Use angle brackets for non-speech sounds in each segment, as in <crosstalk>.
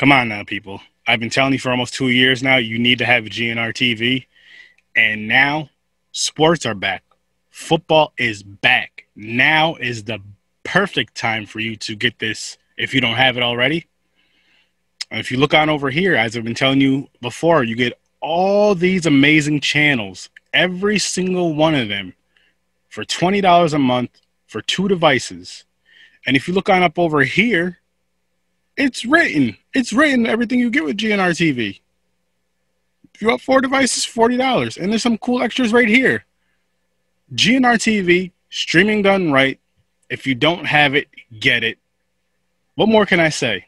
Come on now, people. I've been telling you for almost two years now, you need to have GNR TV. And now sports are back. Football is back. Now is the perfect time for you to get this if you don't have it already. If you look on over here, as I've been telling you before, you get all these amazing channels, every single one of them, for $20 a month for two devices. And if you look on up over here, it's written. It's written everything you get with GNR TV. If you want four devices, $40. And there's some cool extras right here. GNR TV, streaming done right. If you don't have it, get it. What more can I say?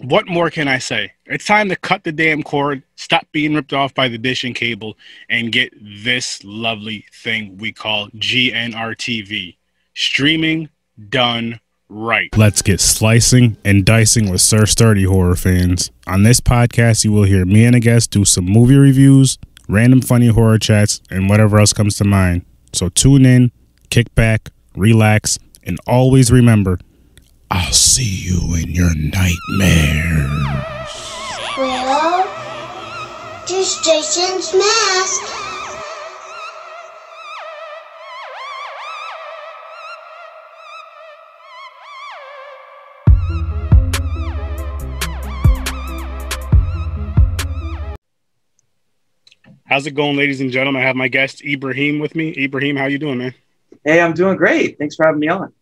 What more can I say? It's time to cut the damn cord, stop being ripped off by the dish and cable, and get this lovely thing we call GNR TV. Streaming done right. Let's get slicing and dicing with Sir Sturdy horror fans. On this podcast, you will hear me and a guest do some movie reviews, random funny horror chats, and whatever else comes to mind. So tune in, kick back, relax, and always remember I'll see you in your nightmares. Well, just Jason's mask. How's it going, ladies and gentlemen? I have my guest Ibrahim with me. Ibrahim, how you doing, man? Hey, I'm doing great. Thanks for having me on.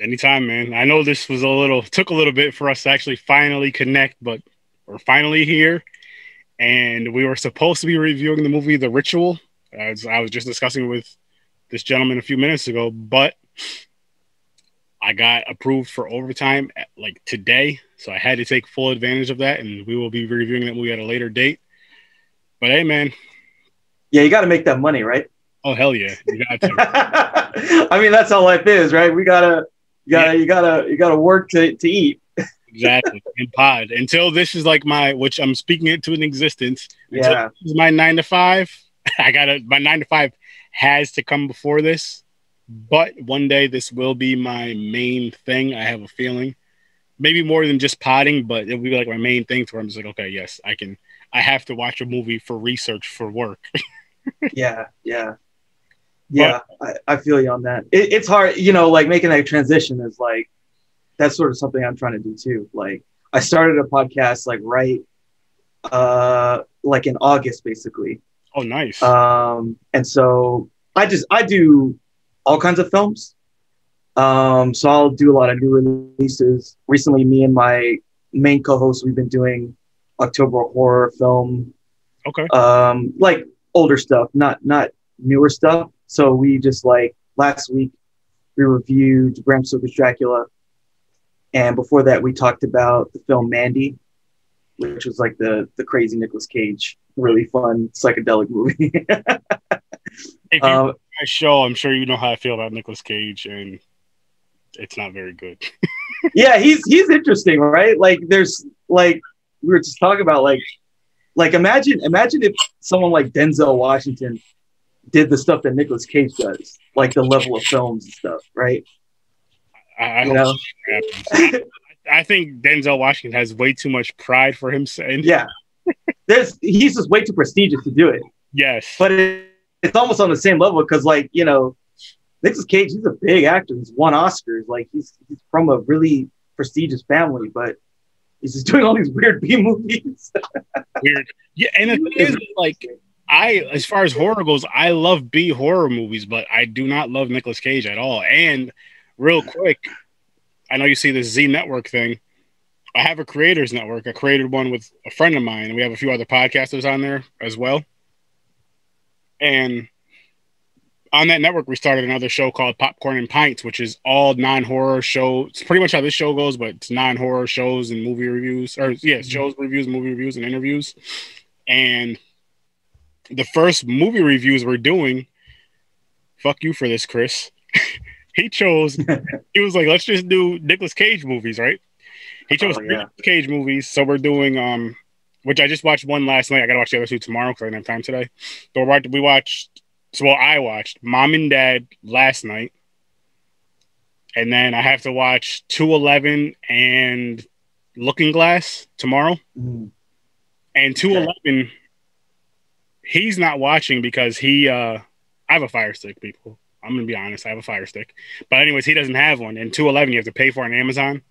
Anytime, man. I know this was a little took a little bit for us to actually finally connect, but we're finally here. And we were supposed to be reviewing the movie The Ritual, as I was just discussing with this gentleman a few minutes ago, but I got approved for overtime at, like today, so I had to take full advantage of that, and we will be reviewing that movie at a later date. But hey, man. Yeah, you got to make that money, right? Oh hell yeah, you got to. <laughs> I mean, that's how life is, right? We gotta, you gotta, yeah. you gotta, you gotta work to to eat. <laughs> exactly, in pod. Until this is like my, which I'm speaking it to an existence. Yeah, this is my nine to five. <laughs> I gotta, my nine to five has to come before this. But one day this will be my main thing. I have a feeling, maybe more than just potting, but it'll be like my main thing. To where I'm just like, okay, yes, I can I have to watch a movie for research for work. yeah, <laughs> yeah, yeah. But, I, I feel you on that. It, it's hard, you know, like making that transition is like that's sort of something I'm trying to do too. Like I started a podcast like right, uh, like in August basically. Oh, nice. Um, and so I just I do all kinds of films. Um, so I'll do a lot of new releases. Recently, me and my main co-host, we've been doing October horror film. Okay. Um, like older stuff, not not newer stuff. So we just like last week we reviewed Bram Stoker's Dracula, and before that we talked about the film Mandy, which was like the the crazy Nicolas Cage, really fun psychedelic movie. <laughs> if you um, show, I'm sure you know how I feel about Nicolas Cage, and it's not very good. <laughs> yeah, he's he's interesting, right? Like there's like we were just talking about like like imagine imagine if someone like Denzel Washington did the stuff that Nicolas Cage does, like the level of films and stuff, right? I, I you know? I think Denzel Washington has way too much pride for himself. Yeah, there's he's just way too prestigious to do it. Yes, but it, it's almost on the same level because, like, you know, Nicolas Cage, he's a big actor. He's won Oscars. Like, he's he's from a really prestigious family, but He's just doing all these weird B movies. <laughs> weird. Yeah, and the thing is, like, I, as far as horror goes, I love B horror movies, but I do not love Nicolas Cage at all. And real quick, I know you see this Z Network thing. I have a creators network. I created one with a friend of mine, and we have a few other podcasters on there as well. And on that network, we started another show called Popcorn and Pints, which is all non-horror show. It's pretty much how this show goes, but it's non-horror shows and movie reviews, or yeah, mm-hmm. shows reviews, movie reviews, and interviews. And the first movie reviews we're doing, fuck you for this, Chris. <laughs> he chose. <laughs> he was like, let's just do Nicolas Cage movies, right? He chose oh, yeah. Cage movies, so we're doing um, which I just watched one last night. I gotta watch the other two tomorrow because I didn't have time today. But we watched so well, I watched Mom and Dad last night, and then I have to watch 211 and Looking Glass tomorrow, Mm. and two eleven. He's not watching because he. uh I have a Fire Stick, people. I'm gonna be honest. I have a Fire Stick, but anyways, he doesn't have one. And two eleven, you have to pay for on Amazon.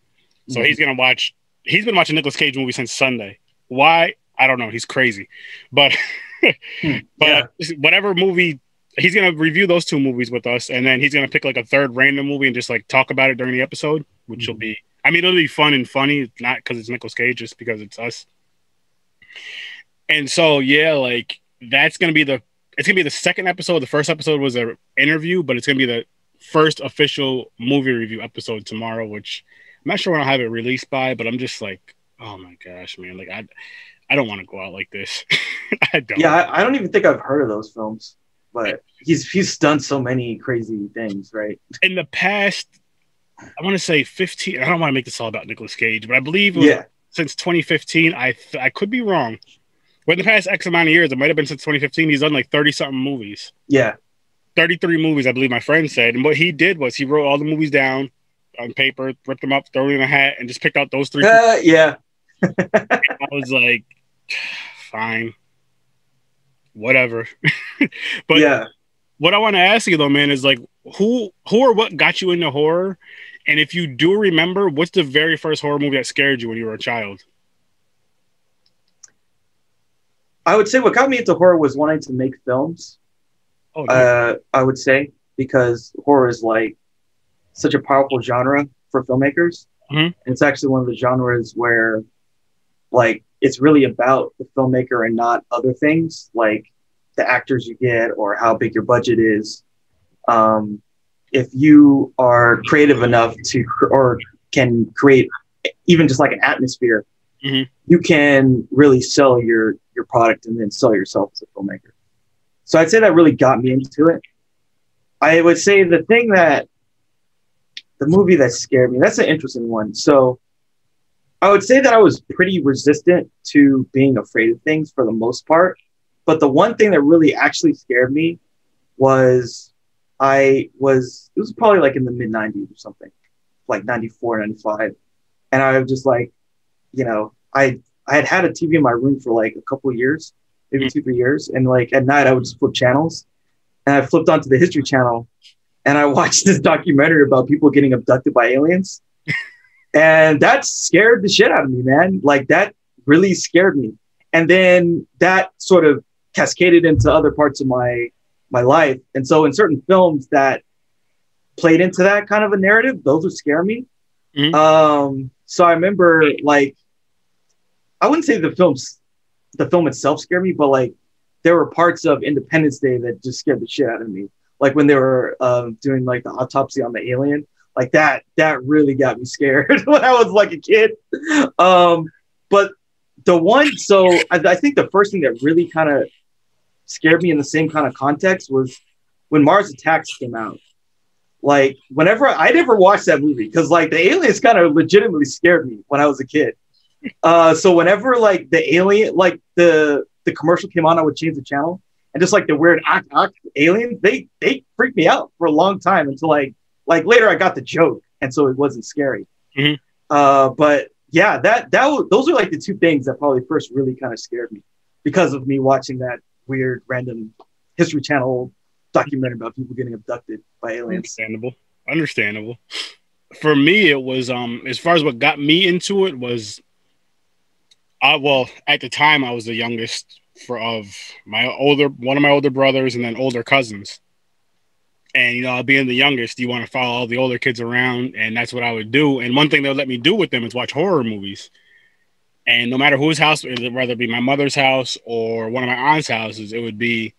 So Mhm. he's gonna watch. He's been watching Nicolas Cage movie since Sunday. Why? I don't know. He's crazy, but <laughs> Hmm. but Yeah. whatever movie he's gonna review those two movies with us, and then he's gonna pick like a third random movie and just like talk about it during the episode, which will Mhm. be. I mean, it'll be fun and funny, not because it's Nicolas Cage, just because it's us. And so yeah, like that's gonna be the. It's gonna be the second episode. The first episode was a interview, but it's gonna be the first official movie review episode tomorrow, which I'm not sure when I'll have it released by, but I'm just like, oh my gosh, man, like I, I don't want to go out like this. <laughs> I don't. Yeah, I, I don't even think I've heard of those films, but he's he's done so many crazy things, right? in the past, I want to say 15. I don't want to make this all about Nicolas Cage, but I believe Yeah, since 2015. I th- I could be wrong. But in the past X amount of years, it might have been since 2015. He's done like 30 something movies, yeah, 33 movies, I believe my friend said. And what he did was he wrote all the movies down on paper, ripped them up, threw it in a hat, and just picked out those three. uh, yeah. <laughs> I was like, <sighs> fine, whatever. <laughs> but yeah, what I want to ask you though, man, is like who who or what got you into horror? And if you do remember, what's the very first horror movie that scared you when you were a child? I would say what got me into horror was wanting to make films. Oh. Uh, I would say because horror is like such a powerful genre for filmmakers. Mhm. And it's actually one of the genres where, like, it's really about the filmmaker and not other things like the actors you get or how big your budget is. Um, if you are creative enough to, or can create even just like an atmosphere, Mhm. you can really sell your your product and then sell yourself as a filmmaker. So I'd say that really got me into it. I would say the thing that the movie that scared me, that's an interesting one. So I would say that I was pretty resistant to being afraid of things for the most part. But the one thing that really actually scared me was I was, it was probably like in the mid 90s or something, like 94, 95. And I was just like, you know, I, I had had a TV in my room for like a couple of years, maybe mm. two, three years. And like at night, I would just flip channels. And I flipped onto the History Channel and I <laughs> watched this documentary about people getting abducted by aliens. <laughs> and that scared the shit out of me, man. Like that really scared me. And then that sort of cascaded into other parts of my my life. And so in certain films that played into that kind of a narrative, those would scare me. Mhm. Um, so I remember like I wouldn't say the films the film itself scared me, but like there were parts of Independence Day that just scared the shit out of me. Like when they were um, doing like the autopsy on the alien, like that that really got me scared <laughs> when I was like a kid. Um, but the one, so I, I think the first thing that really kind of scared me in the same kind of context was when Mars Attacks came out. Like whenever I never watched that movie because like the aliens kind of legitimately scared me when I was a kid. Uh, so whenever like the alien, like the the commercial came on, I would change the channel, and just like the weird aliens, they they freaked me out for a long time until like like later I got the joke, and so it wasn't scary. Mhm. Uh, but yeah, that that those are like the two things that probably first really kind of scared me because of me watching that weird random History Channel documentary about people getting abducted by aliens. Understandable. Understandable. For me, it was um as far as what got me into it was I well, at the time I was the youngest for of my older one of my older brothers and then older cousins. And you know, being the youngest, you want to follow all the older kids around, and that's what I would do. And one thing they would let me do with them is watch horror movies. And no matter whose house, whether it be my mother's house or one of my aunt's houses, it would be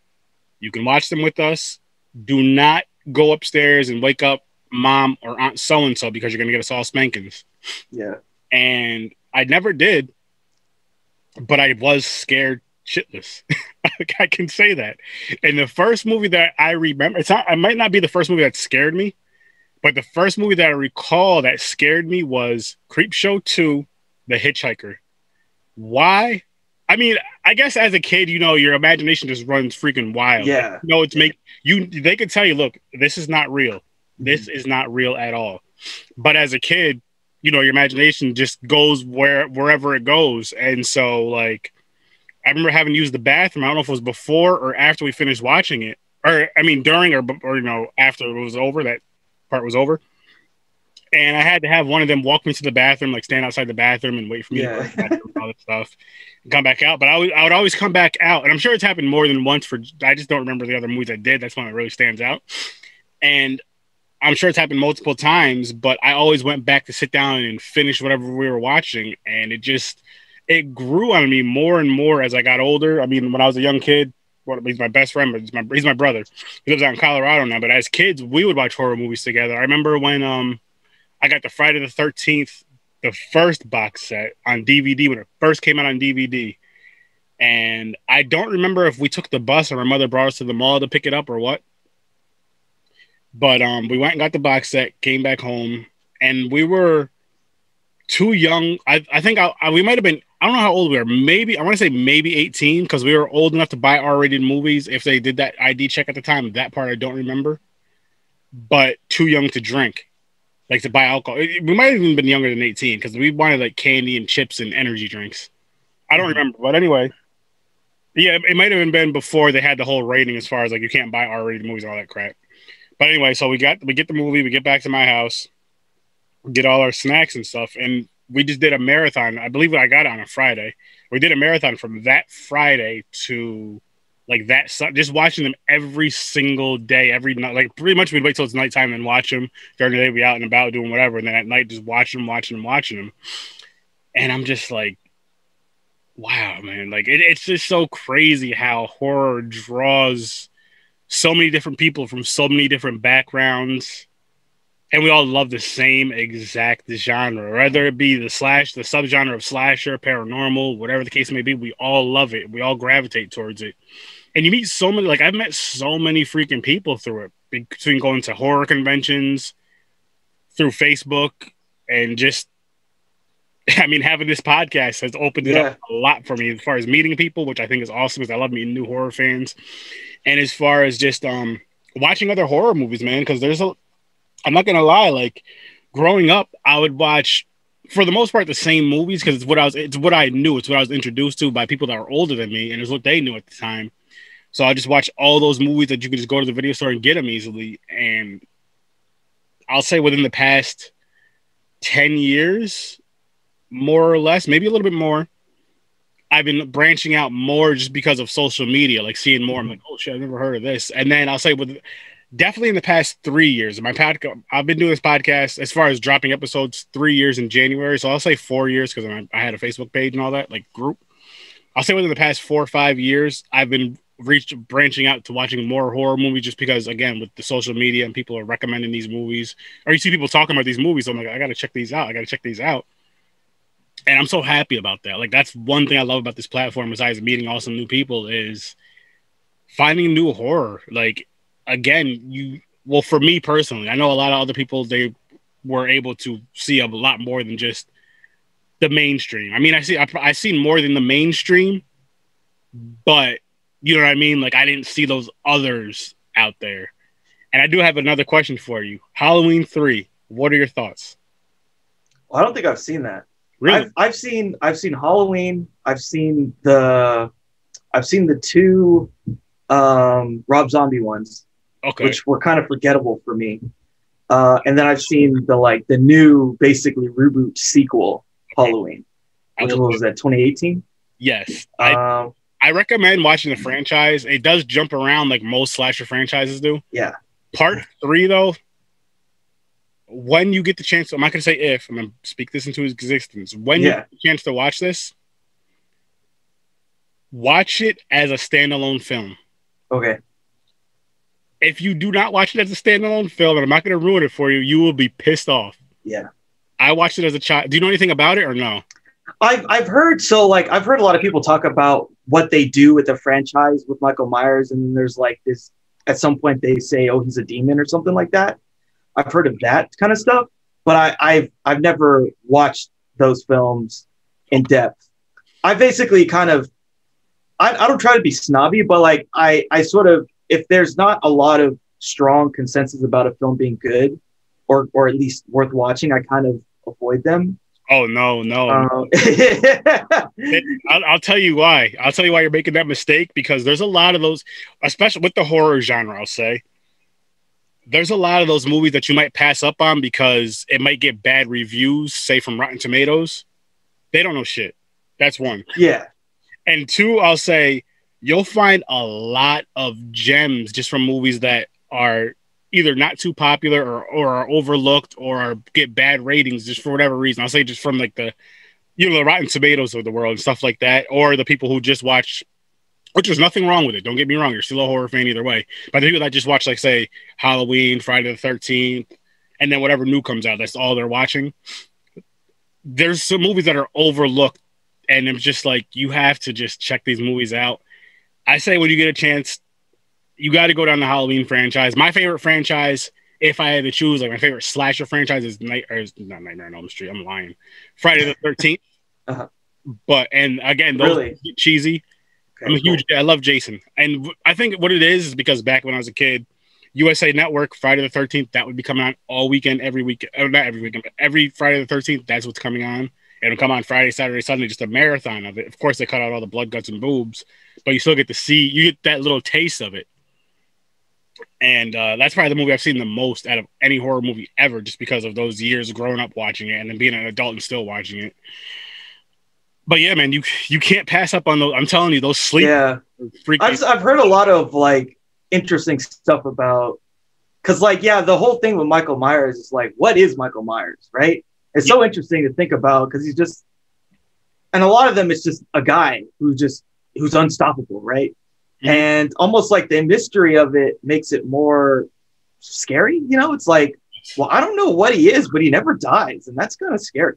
you can watch them with us. Do not go upstairs and wake up mom or aunt so and so because you're gonna get us all spankings. Yeah. And I never did, but I was scared shitless. <laughs> I can say that. And the first movie that I remember, it's not. It might not be the first movie that scared me, but the first movie that I recall that scared me was Creepshow Two, The Hitchhiker. Why? I mean, I guess as a kid, you know, your imagination just runs freaking wild. Yeah. You know, it's make you. They could tell you, look, this is not real. This mm-hmm. is not real at all. But as a kid, you know, your imagination just goes where wherever it goes. And so like I remember having used the bathroom. I don't know if it was before or after we finished watching it, or I mean during or or you know after it was over. That part was over, and I had to have one of them walk me to the bathroom, like stand outside the bathroom and wait for me Yeah. to the bathroom all that stuff, and come back out. But I would I would always come back out, and I'm sure it's happened more than once. For I just don't remember the other movies I did. That's one that really stands out, and. I'm sure it's happened multiple times, but I always went back to sit down and finish whatever we were watching, and it just it grew on me more and more as I got older. I mean, when I was a young kid, he's my best friend, but he's my he's my brother. He lives out in Colorado now. But as kids, we would watch horror movies together. I remember when um I got the Friday the Thirteenth, the first box set on DVD when it first came out on DVD. And I don't remember if we took the bus or my mother brought us to the mall to pick it up or what. But um, we went and got the box set, came back home, and we were too young. I, I think I, I, we might have been. I don't know how old we were. Maybe I want to say maybe eighteen because we were old enough to buy R-rated movies if they did that ID check at the time. That part I don't remember, but too young to drink, like to buy alcohol. We might have even been younger than eighteen because we wanted like candy and chips and energy drinks. I don't mm-hmm. remember, but anyway, yeah, it, it might have been before they had the whole rating as far as like you can't buy R-rated movies and all that crap. But anyway, so we got we get the movie, we get back to my house, get all our snacks and stuff, and we just did a marathon. I believe I got it on a Friday. We did a marathon from that Friday to like that, just watching them every single day, every night. Like pretty much we'd wait till it's nighttime and watch them. During the day, we out and about doing whatever, and then at night just watching them, watching them, watching them. And I'm just like, wow, man! Like it, it's just so crazy how horror draws so many different people from so many different backgrounds and we all love the same exact genre whether it be the slash the subgenre of slasher paranormal whatever the case may be we all love it we all gravitate towards it and you meet so many like i've met so many freaking people through it between going to horror conventions through facebook and just <laughs> i mean having this podcast has opened it up a lot for me as far as meeting people which i think is awesome because i love meeting new horror fans. And as far as just um watching other horror movies man because there's a i'm not gonna lie like growing up i would watch for the most part the same movies because it's what i was it's what i knew it's what i was introduced to by people that were older than me and it's what they knew at the time so i just watch all those movies that you can just go to the video store and get them easily and i'll say within the past 10 years more or less maybe a little bit more I've been branching out more just because of social media, like seeing more. I'm like, oh shit, I've never heard of this. And then I'll say with definitely in the past three years, my podcast, I've been doing this podcast as far as dropping episodes three years in January. So I'll say four years because I, I had a Facebook page and all that, like group. I'll say within the past four or five years, I've been reached branching out to watching more horror movies just because again with the social media and people are recommending these movies or you see people talking about these movies i'm like i gotta check these out i gotta check these out and I'm so happy about that. Like that's one thing I love about this platform, besides meeting awesome new people, is finding new horror. Like again, you well for me personally, I know a lot of other people they were able to see a lot more than just the mainstream. I mean, I see I I seen more than the mainstream, but you know what I mean. Like I didn't see those others out there. And I do have another question for you. Halloween three. What are your thoughts? Well, I don't think I've seen that. Really? I've, I've seen I've seen Halloween. I've seen the I've seen the two um, Rob Zombie ones, okay. which were kind of forgettable for me. Uh, and then I've seen the like the new basically reboot sequel Halloween, I which was that 2018. yes. I, Um, I recommend watching the mm-hmm. franchise. It does jump around like most slasher franchises do. yeah, Part three, though, when you get the chance, I'm not going to say if, I'm going to speak this into existence. When you get the chance to watch this, watch it as a standalone film. okay. If you do not watch it as a standalone film, and I'm not going to ruin it for you, you will be pissed off. Yeah. I watched it as a child. Do you know anything about it or no? I've I've heard so like I've heard a lot of people talk about what they do with the franchise with Michael Myers, and there's like this at some point they say, oh, he's a demon or something like that. I've heard of that kind of stuff, but I, I've I've never watched those films in depth. I basically kind of I, I don't try to be snobby, but like I I sort of if there's not a lot of strong consensus about a film being good or or at least worth watching, I kind of avoid them. Oh no, no. Um, <laughs> <laughs> I'll, I'll tell you why. I'll tell you why you're making that mistake because there's a lot of those, especially with the horror genre. I'll say there's a lot of those movies that you might pass up on because it might get bad reviews, say from Rotten Tomatoes. They don't know shit. That's one. yeah, And two, I'll say you'll find a lot of gems just from movies that are either not too popular or, or are overlooked or are, get bad ratings just for whatever reason. I'll say just from like the you know the Rotten Tomatoes of the world and stuff like that, or the people who just watch. Which there's nothing wrong with it. Don't get me wrong. You're still a horror fan either way. But the people that just watch, like, say, Halloween, Friday the Thirteenth, and then whatever new comes out, that's all they're watching. There's some movies that are overlooked and it's just like you have to just check these movies out. I say when you get a chance, you got to go down the Halloween franchise. My favorite franchise, if I had to choose, like my favorite slasher franchise is Night or is not Nightmare on Elm Street. I'm lying. Friday the 13th. <laughs> Uh-huh. But and again, those Really? are cheesy. Okay, I'm a huge. I love Jason, and I think what it is is because back when I was a kid, USA Network Friday the 13th that would be coming on all weekend, every week, or not every weekend, but every Friday the 13th. That's what's coming on. It'll come on Friday, Saturday, Sunday, just a marathon of it. Of course, they cut out all the blood, guts, and boobs, but you still get to see. You get that little taste of it, and uh, that's probably the movie I've seen the most out of any horror movie ever, just because of those years growing up watching it and then being an adult and still watching it. But yeah, man, you you can't pass up on those. I'm telling you, those sleep yeah. I've I've heard a lot of like interesting stuff about because like yeah, the whole thing with Michael Myers is like, what is Michael Myers, right? It's so interesting to think about because he's just, and a lot of them it's just a guy who just who's unstoppable, right? Mhm. And almost like the mystery of it makes it more scary. You know, it's like, well, I don't know what he is, but he never dies, and that's kind of scary.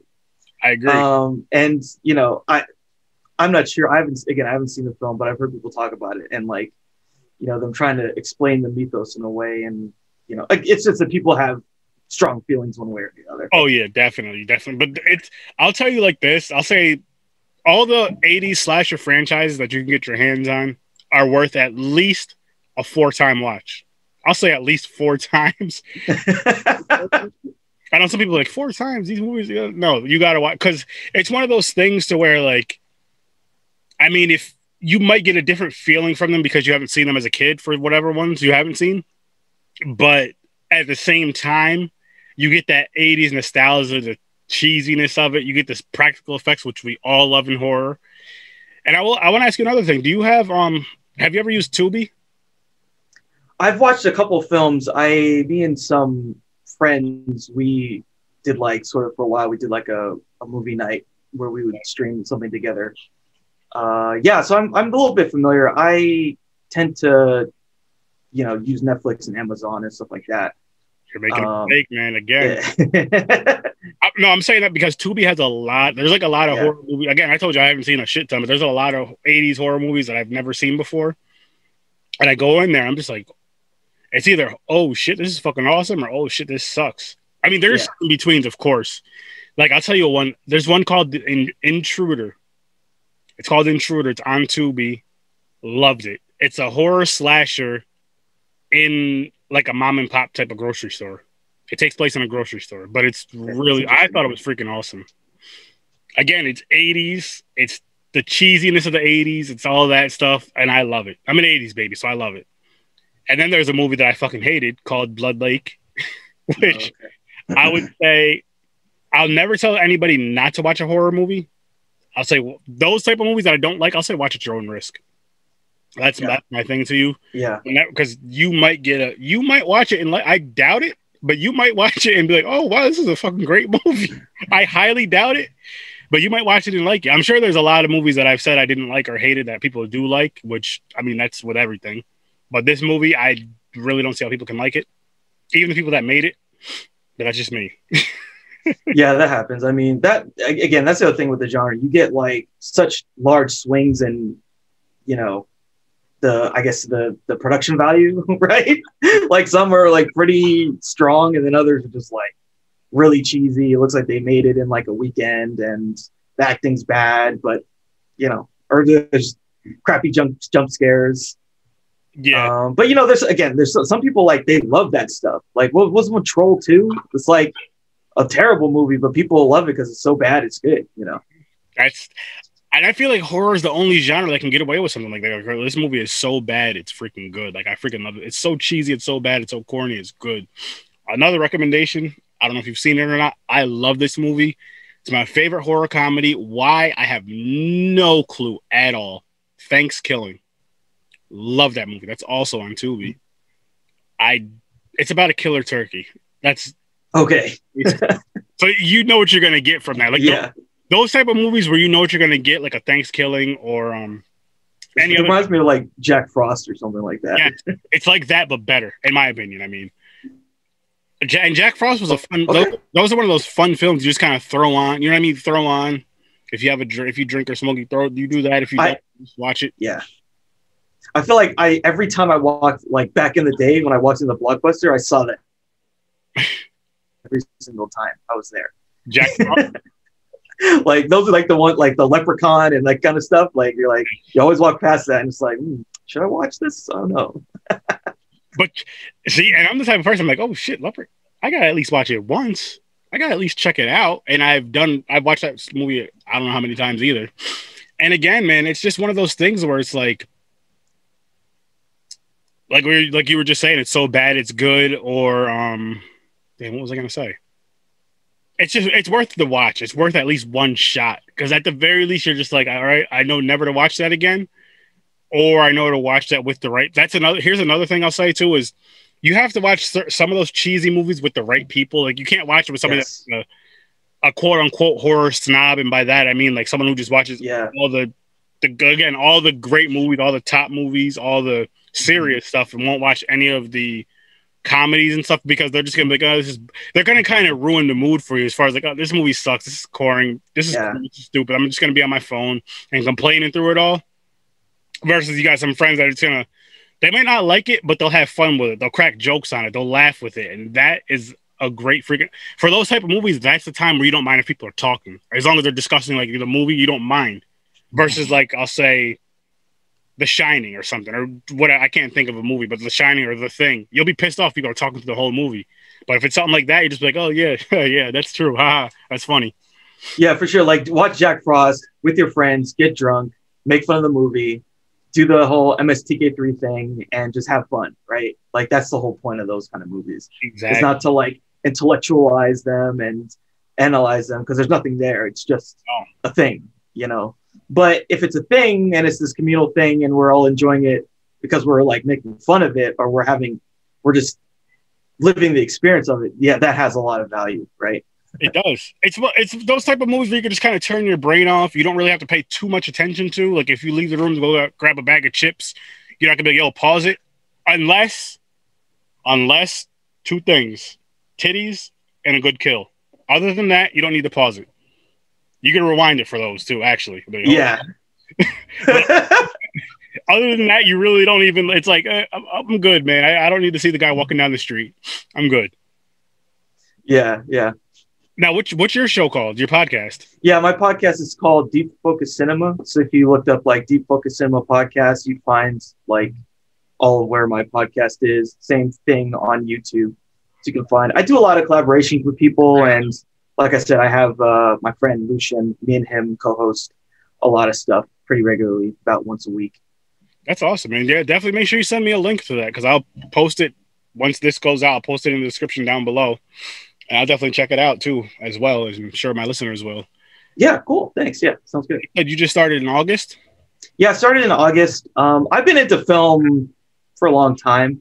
I agree. Um, and you know, I I'm not sure. I haven't again, I haven't seen the film, but I've heard people talk about it and like, you know, them trying to explain the mythos in a way, and you know, it's just that people have strong feelings one way or the other. Oh yeah, definitely, definitely. But it's I'll tell you like this. I'll say all the 80s slasher franchises that you can get your hands on are worth at least a four time watch. I'll say at least four <laughs> times. I know some people like four times these movies. No, you gotta watch because it's one of those things to where like, I mean, if you might get a different feeling from them because you haven't seen them as a kid for whatever ones you haven't seen, but at the same time, you get that '80s nostalgia, the cheesiness of it. You get this practical effects, which we all love in horror. And I will. I want to ask you another thing. Do you have um? Have you ever used Tubi? I've watched a couple films. I, me and some friends, we did like sort of for a while. We did like a, a movie night where we would stream something together. Uh, yeah, so I'm I'm a little bit familiar. I tend to, you know, use Netflix and Amazon and stuff like that. You're making Um, a mistake, man. Again, Yeah. <laughs> No, I'm saying that because Tubi has a lot. There's like a lot of Yeah. horror movies. Again, I told you I haven't seen a shit ton, but there's a lot of '80s horror movies that I've never seen before. And I go in there, I'm just like, it's either oh shit, this is fucking awesome, or oh shit, this sucks. I mean, there's Yeah. in betweens, of course. Like I'll tell you one. There's one called The In- Intruder. It's called Intruder. It's on Tubi. Loved it. It's a horror slasher in like a mom and pop type of grocery store. It takes place in a grocery store, but it's really I thought it was freaking awesome. Again, it's 80s. It's the cheesiness of the 80s. It's all that stuff, and I love it. I'm an 80s baby, so I love it. And then there's a movie that I fucking hated called Blood Lake, <laughs> oh, which Okay. I would <laughs> say I'll never tell anybody not to watch a horror movie. I'll say well, those type of movies that I don't like. I'll say watch at your own risk. That's Yeah. that's my thing to you Yeah. because you might get a you might watch it and like I doubt it, but you might watch it and be like, oh wow, this is a fucking great <laughs> movie. I highly doubt it, but you might watch it and like it. I'm sure there's a lot of movies that I've said I didn't like or hated that people do like, which I mean that's with everything. But this movie, I really don't see how people can like it, even the people that made it. But that's just me. <laughs> yeah, that happens. I mean, that again, that's the other thing with the genre. You get like such large swings and you know, the I guess the the production value, <laughs> right? like some are like pretty strong, and then others are just like really cheesy. It looks like they made it in like a weekend, and the acting's bad, but you know, or there's crappy jump jump scares. Yeah, Um, but you know, there's again, there's some people like they love that stuff. Like, what was one Troll Two? It's like a terrible movie, but people love it because it's so bad it's good. You know. That's and I feel like horror is the only genre that can get away with something like that. Like, this movie is so bad, it's freaking good. Like I freaking love it. It's so cheesy, it's so bad, it's so corny, it's good. Another recommendation. I don't know if you've seen it or not. I love this movie. It's my favorite horror comedy. Why? I have no clue at all. ThanksKilling. Love that movie. That's also on Tubi. I. It's about a killer turkey. That's Okay. <laughs> so you know what you're gonna get from that. Like yeah. Those type of movies where you know what you're gonna get, like a ThanksKilling or um any it other. reminds me of like Jack Frost or something like that. Yeah, it's like that, but better, in my opinion. I mean, and Jack Frost was a fun. Okay. Those, those are one of those fun films you just kind of throw on. You know what I mean? Throw on. If you have a drink, if you drink or smoke, you throw. You do that. If you I- watch it. Yeah. I feel like I every time I walked like back in the day when I walked in the blockbuster, I saw that <laughs> every single time I was there. Jack Frost. <laughs> <laughs> like those are like the one like the leprechaun and that kind of stuff. Like you're like you always walk past that and it's like, hmm, should I watch this? I don't know. <laughs> but see, and I'm the type of person I'm like, oh shit, Leopard. I gotta at least watch it once. I gotta at least check it out. And I've done. I've watched that movie. I don't know how many times either. And again, man, it's just one of those things where it's like, like we like you were just saying, it's so bad, it's good, or um, damn, what was I gonna say? It's just it's worth the watch. It's worth at least one shot because at the very least you're just like, all right, I know never to watch that again, or I know to watch that with the right. That's another. Here's another thing I'll say too is you have to watch some of those cheesy movies with the right people. Like you can't watch it with somebody Yes. that's a, a quote unquote horror snob, and by that I mean like someone who just watches Yeah. all the the again all the great movies, all the top movies, all the serious mm-hmm. stuff, and won't watch any of the comedies and stuff because they're just gonna be like, oh, this is they're gonna kind of ruin the mood for you as far as like, oh, this movie sucks, this is boring, this is, Yeah. this is stupid. I'm just gonna be on my phone and complaining through it all. Versus you got some friends that are just gonna they might not like it, but they'll have fun with it. They'll crack jokes on it. They'll laugh with it, and that is a great freaking for those type of movies. That's the time where you don't mind if people are talking, as long as they're discussing like the movie, you don't mind. Versus mm-hmm. like I'll say, The Shining or something, or what I can't think of a movie, but The Shining or The Thing, you'll be pissed off. if People are talking to the whole movie. But if it's something like that, you just be like, oh yeah, <laughs> yeah, that's true. Haha, that's funny. Yeah, for sure. Like watch Jack Frost with your friends, get drunk, make fun of the movie, do the whole MST3K thing, and just have fun, right? Like that's the whole point of those kind of movies. Exactly. It's not to like intellectualize them and analyze them because there's nothing there. It's just No. a thing, you know. But if it's a thing and it's this communal thing and we're all enjoying it because we're like making fun of it or we're having, we're just living the experience of it. Yeah, that has a lot of value, right? It does. It's it's those type of movies where you can just kind of turn your brain off. You don't really have to pay too much attention to. Like if you leave the room to go grab a bag of chips, you're not gonna be like, yo, pause it. Unless, unless two things: titties and a good kill. Other than that, you don't need to pause it. You can rewind it for those too. Actually, Yeah. <laughs> Other than that, you really don't even. It's like eh, I'm, good, man. I, I don't need to see the guy walking down the street. I'm good. yeah, yeah. Now, what's what's your show called? Your podcast? Yeah, my podcast is called Deep Focus Cinema. So if you looked up like Deep Focus Cinema podcast, you'd find like all of where my podcast is. Same thing on YouTube. So you can find. I do a lot of collaborations with people, and like I said, I have uh, my friend Lucian. Me and him co-host a lot of stuff pretty regularly, about once a week. That's awesome, man. Yeah, definitely make sure you send me a link to that because I'll post it once this goes out. I'll post it in the description down below, and I'll definitely check it out too, as well as I'm sure my listeners will. Yeah, cool. Thanks. Yeah, sounds good. But you just started in August. Yeah, I started in August. Um, I've been into film for a long time.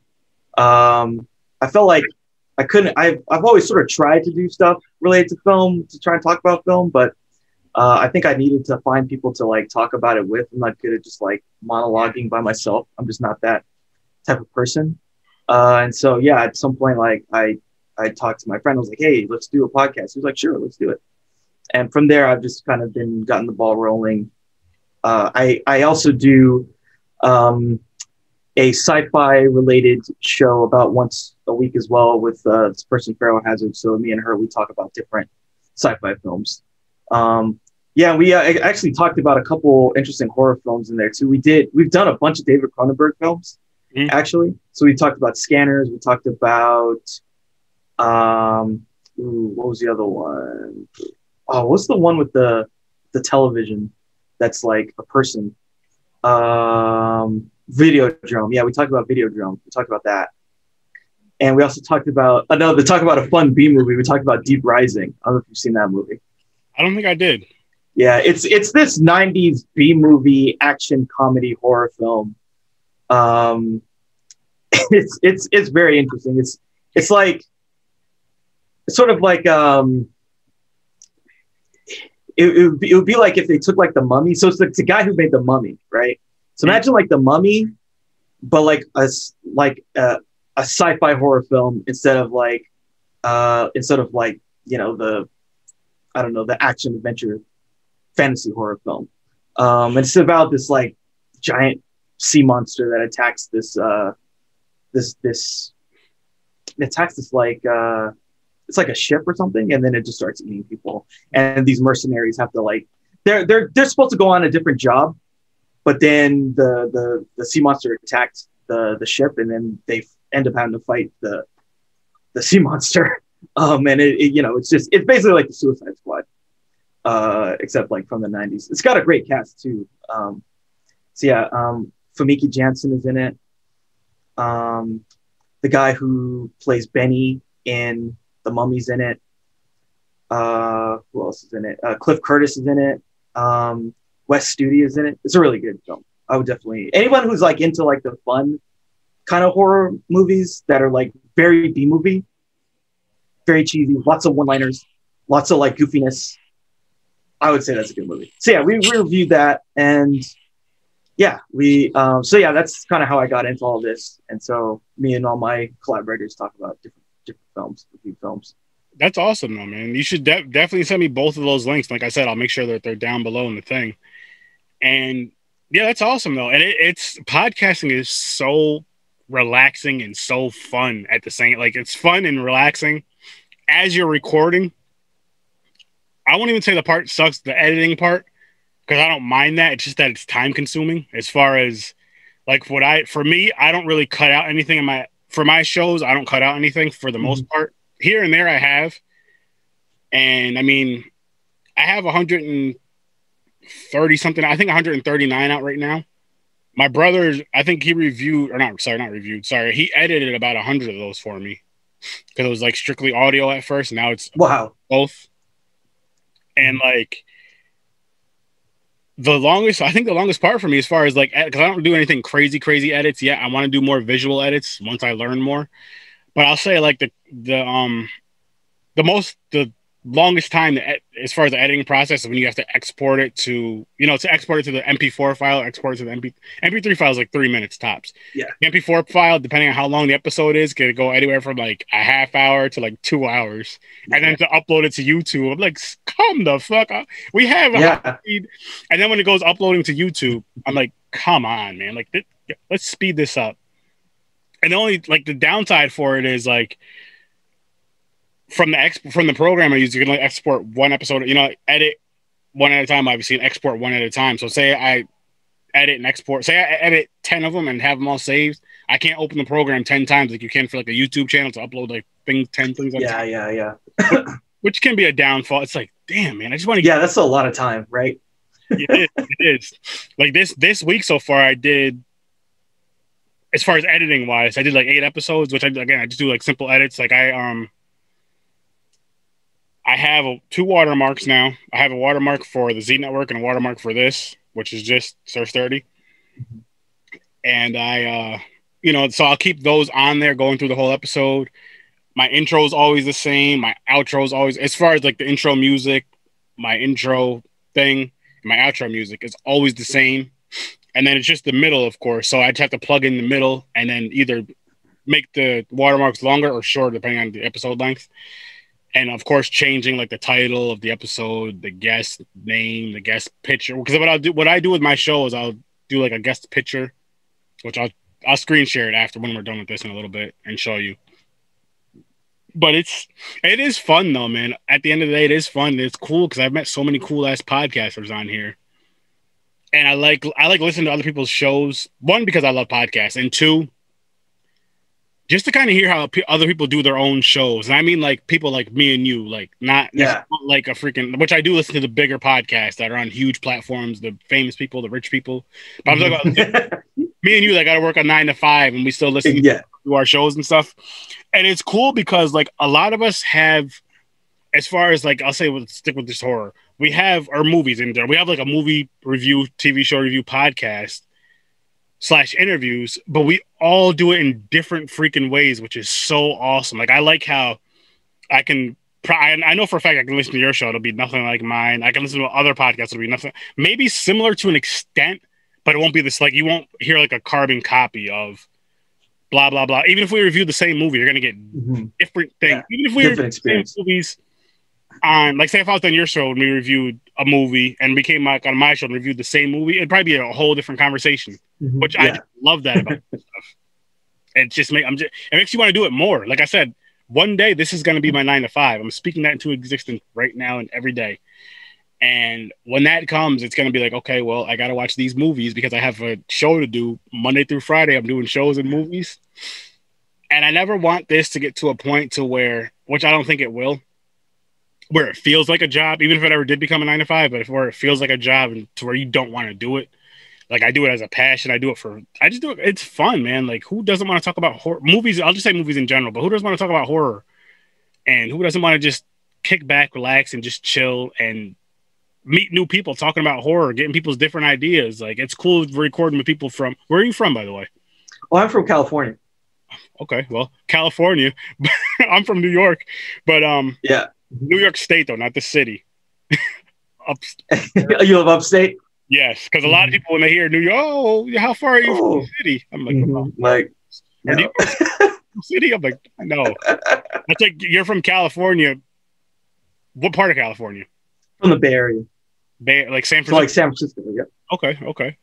Um, I felt like I couldn't. I've I've always sort of tried to do stuff related to film to try and talk about film, but uh, I think I needed to find people to like talk about it with. I'm not good at just like monologuing by myself. I'm just not that type of person. Uh, and so yeah, at some point, like I I talked to my friend. I was like, hey, let's do a podcast. He was like, sure, let's do it. And from there, I've just kind of been gotten the ball rolling. Uh, I I also do um, a sci-fi related show about once a week as well with uh, this person Pharaoh Hazard. So me and her, we talk about different sci-fi films. Um, yeah, we uh, actually talked about a couple interesting horror films in there too. We did. We've done a bunch of David Cronenberg films Mhm. actually. So we talked about Scanners. We talked about um, ooh, what was the other one? Oh, what's the one with the the television that's like a person? Um, Videodrome. Yeah, we talked about video Videodrome. We talked about that. And we also talked about another uh, talk about a fun B movie. We talked about Deep Rising. I don't know if you've seen that movie. I don't think I did. Yeah, it's it's this '90s B movie action comedy horror film. Um, <laughs> it's it's it's very interesting. It's it's like it's sort of like um, it, it, would be, it would be like if they took like the mummy. So it's the, it's the guy who made the mummy, right? So imagine like the mummy, but like a like a, a sci-fi horror film instead of like uh instead of like you know the I don't know the action adventure fantasy horror film. Um, it's about this like giant sea monster that attacks this uh this this attacks this like uh it's like a ship or something, and then it just starts eating people. And these mercenaries have to like they're they're they're supposed to go on a different job, but then the the the sea monster attacked the the ship, and then they end up having to fight the the sea <laughs> monster. Um, and it, it you know it's just it's basically like the Suicide Squad, uh, except like from the '90s. It's got a great cast too. Um, so yeah, um, Famke Janssen is in it. Um, the guy who plays Benny in The Mummy's in it. Uh, who else is in it? Uh, Cliff Curtis is in it. Um, Wes Studi is in it. It's a really good film. I would definitely anyone who's like into like the fun kind of horror movies that are like very B movie, very cheesy, lots of one liners, lots of like goofiness. I would say that's a good movie. So yeah, we, we reviewed that and yeah, we um, so yeah, that's kind of how I got into all this. And so me and all my collaborators talk about different different films, review films. That's awesome, though, man. You should de- definitely send me both of those links. Like I said, I'll make sure that they're down below in the thing. And yeah, that's awesome though. And it, it's podcasting is so relaxing and so fun at the same like it's fun and relaxing as you're recording. I won't even say the part sucks, the editing part, because I don't mind that. It's just that it's time consuming as far as like what I for me, I don't really cut out anything in my for my shows, I don't cut out anything for the mm-hmm. most part. Here and there I have. And I mean, I have 100 and 30 something. I think 139 out right now. My brother, I think he reviewed, or not, sorry, not reviewed. Sorry, he edited about 100 of those for me because it was like strictly audio at first. Now it's wow both. And like the longest, I think the longest part for me, as far as like, because I don't do anything crazy, crazy edits yet. I want to do more visual edits once I learn more. But I'll say like the the um the most the longest time as far as the editing process when you have to export it to you know to export it to the mp4 file export it to the MP, mp3 file is like three minutes tops. Yeah. The mp4 file depending on how long the episode is can go anywhere from like a half hour to like two hours. Yeah. and then to upload it to youtube i'm like come the fuck up we have yeah. and then when it goes uploading to youtube i'm like come on man. Like th- let's speed this up. And the only like the downside for it is like from the ex from the program I use, you can like export one episode, you know, edit one at a time, obviously, and export one at a time. So say I edit and export, say I edit 10 of them and have them all saved. I can't open the program 10 times like you can for like a YouTube channel to upload like things, 10 things. yeah, yeah, yeah. <coughs> Which can be a downfall. It's like, damn, man, I just want to. Yeah, that's a lot of time, right? <laughs> it is. It is. Like this this week so far, I did. As far as editing wise, I did like eight episodes, which I again I just do like simple edits. Like I um I have two watermarks now. I have a watermark for the Z Network and a watermark for this, which is just Sir Sturdy. And I, uh, you know, so I'll keep those on there going through the whole episode. My intro is always the same. My outro is always, as far as like the intro music, my intro thing, my outro music is always the same. And then it's just the middle, of course. So I just have to plug in the middle and then either make the watermarks longer or shorter, depending on the episode length and of course changing like the title of the episode the guest name the guest picture because what i'll do what i do with my show is i'll do like a guest picture which i'll i'll screen share it after when we're done with this in a little bit and show you. But it's it is fun though man. At the end of the day it is fun. It's cool because i've met so many cool ass podcasters on here. And i like i like listening to other people's shows. One because i love podcasts and two just to kind of hear how p- other people do their own shows. And I mean, like people like me and you, like not, Yeah. like a freaking, which I do listen to the bigger podcasts that are on huge platforms, the famous people, the rich people. But I'm talking about <laughs> me and you that got to work on nine to five and we still listen yeah. to our shows and stuff. And it's cool because like a lot of us have, as far as like I'll say, we'll stick with this horror. We have our movies in there. We have like a movie review, TV show review podcast slash interviews, but we all do it in different freaking ways, which is so awesome. Like I like how I can. I I know for a fact I can listen to your show. It'll be nothing like mine. I can listen to other podcasts. It'll be nothing. Maybe similar to an extent, but it won't be this. Like you won't hear like a carbon copy of blah blah blah. Even if we review the same movie, you're gonna get Mhm. different things. Yeah, Even if we different review the same movies on, like, say if I was on your show and we reviewed a movie and became like on my show and reviewed the same movie, it'd probably be a whole different conversation. Mhm. Which yeah. I love that about <laughs> this stuff. It just make I'm just it makes you want to do it more. Like I said, one day this is gonna be my nine to five. I'm speaking that into existence right now and every day. And when that comes, it's gonna be like, okay, well, I gotta watch these movies because I have a show to do Monday through Friday. I'm doing shows and movies. And I never want this to get to a point to where, which I don't think it will, where it feels like a job, even if it ever did become a nine to five, but if where it feels like a job and to where you don't want to do it. Like I do it as a passion. I do it for I just do it. It's fun, man. Like who doesn't want to talk about horror movies? I'll just say movies in general, but who doesn't want to talk about horror? And who doesn't want to just kick back, relax, and just chill and meet new people talking about horror, getting people's different ideas. Like it's cool recording with people from where are you from, by the way? Oh, I'm from California. Okay, well, California. <laughs> I'm from New York, but um, Yeah. New York State though, not the city. <laughs> Up, <laughs> you live upstate? yes, because a lot of people when they hear New York, oh, how far are you from Oh. <laughs> the city? I'm like, Mhm. well, Like, no. you go to the city? I'm like, no. It's like you're from California. What part of California? from the Bay Area. Bay, like San So Francisco. like San Francisco. Yeah. Okay, okay.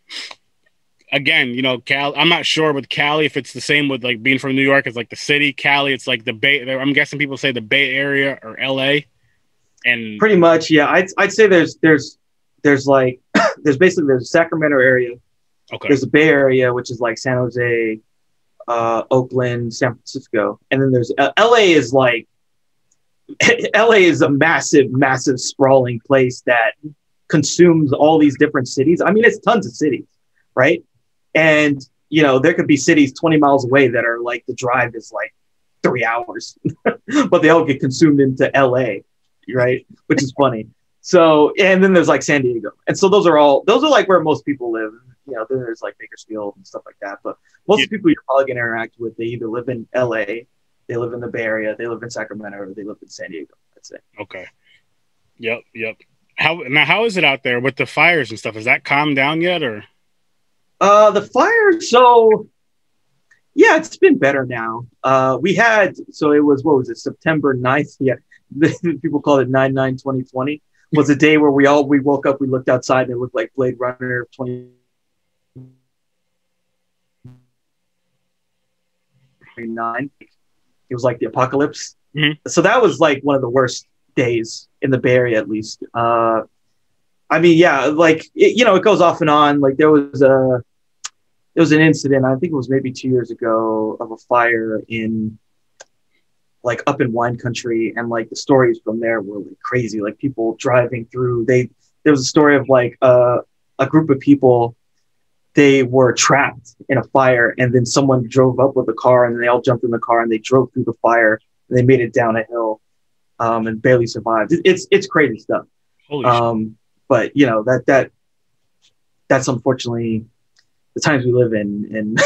Again, you know, Cal. I'm not sure with Cali if it's the same with like being from New York. It's like the city. Cali, it's like the Bay. I'm guessing people say the Bay Area or L.A. And Pretty much, yeah. I'd, I'd say there's there's there's like <coughs> there's basically there's Sacramento area, okay, there's the Bay Area, which is like San Jose, uh, Oakland, San Francisco, and then there's uh, LA is like <coughs> LA is a massive, massive sprawling place that consumes all these different cities. I mean, it's tons of cities, right? And you know, there could be cities 20 miles away that are like the drive is like three hours, <laughs> but they all get consumed into LA, right? Which is funny. So, and then there's like San Diego, and so those are all those are like where most people live. You know, then there's like Bakersfield and stuff like that. But most the people you're probably gonna interact with, they either live in LA, they live in the Bay Area, they live in Sacramento, or they live in San Diego. That's it. okay. Yep, yep. How now? How is it out there with the fires and stuff? Is that calmed down yet, or Uh, the fire. So, yeah, it's been better now. Uh, we had so it was what was it September 9th? Yeah, <laughs> people call it 9 9 2020 was a day where we all we woke up, we looked outside, and it looked like Blade Runner 20. 29. It was like the apocalypse. Mhm. So that was like one of the worst days in the Bay Area, at least. Uh, I mean, yeah, like it, you know, it goes off and on. Like there was a there was an incident. I think it was maybe two years ago of a fire in like up in wine country, and like the stories from there were like crazy. Like people driving through. They there was a story of like uh, a group of people. They were trapped in a fire, and then someone drove up with a car, and they all jumped in the car, and they drove through the fire, and they made it down a hill, um, and barely survived. It- It's it's crazy stuff. holy shit? Um, but you know that that that's unfortunately the times we live in in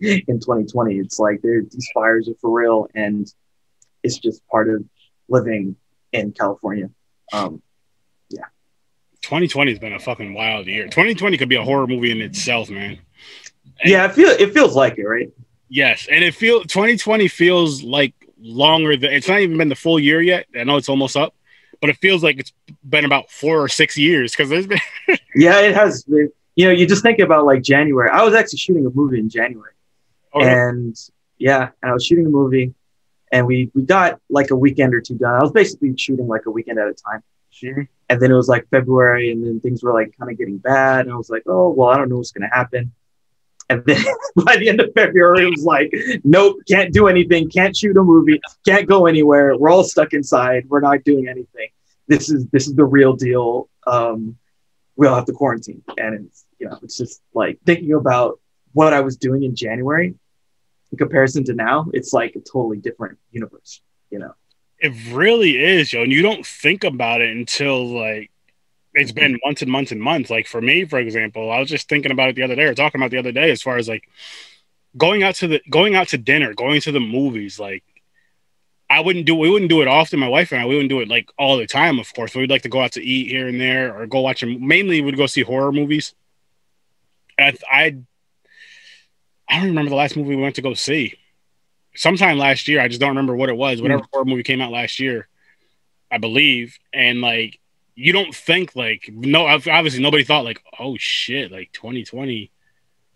<laughs> in 2020. It's like there these fires are for real, and it's just part of living in California. Um, 2020 has been a fucking wild year. 2020 could be a horror movie in itself, man. And- yeah, it feel it feels like it, right? Yes, and it feels 2020 feels like longer than it's not even been the full year yet. I know it's almost up, but it feels like it's been about four or six years because there's been <laughs> Yeah, it has. Been, you know, you just think about like January. I was actually shooting a movie in January. oh, and yeah, and I was shooting a movie, and we we got like a weekend or two done. I was basically shooting like a weekend at a time, sure. and then it was like February, and then things were like kind of getting bad, and I was like, oh well, I don't know what's gonna happen. And then <laughs> by the end of February, it was like, nope, can't do anything, can't shoot a movie, can't go anywhere. We're all stuck inside. We're not doing anything. This is this is the real deal. Um, we all have to quarantine, and it's you know it's just like thinking about what I was doing in January in comparison to now. It's like a totally different universe. You know, It really is, yo. And you don't think about it until like it's been months and months and months. Like for me, for example, I was just thinking about it the other day or talking about the other day as far as like going out to the going out to dinner, going to the movies, like I wouldn't do we wouldn't do it often. My wife and I we wouldn't do it like all the time, of course. We'd like to go out to eat here and there or go watch them. Mainly, we'd go see horror movies. And I, I I don't remember the last movie we went to go see. Sometime last year, I just don't remember what it was. Whatever hmm. horror movie came out last year, I believe. And like, you don't think like no, obviously nobody thought like, oh shit, like 2020,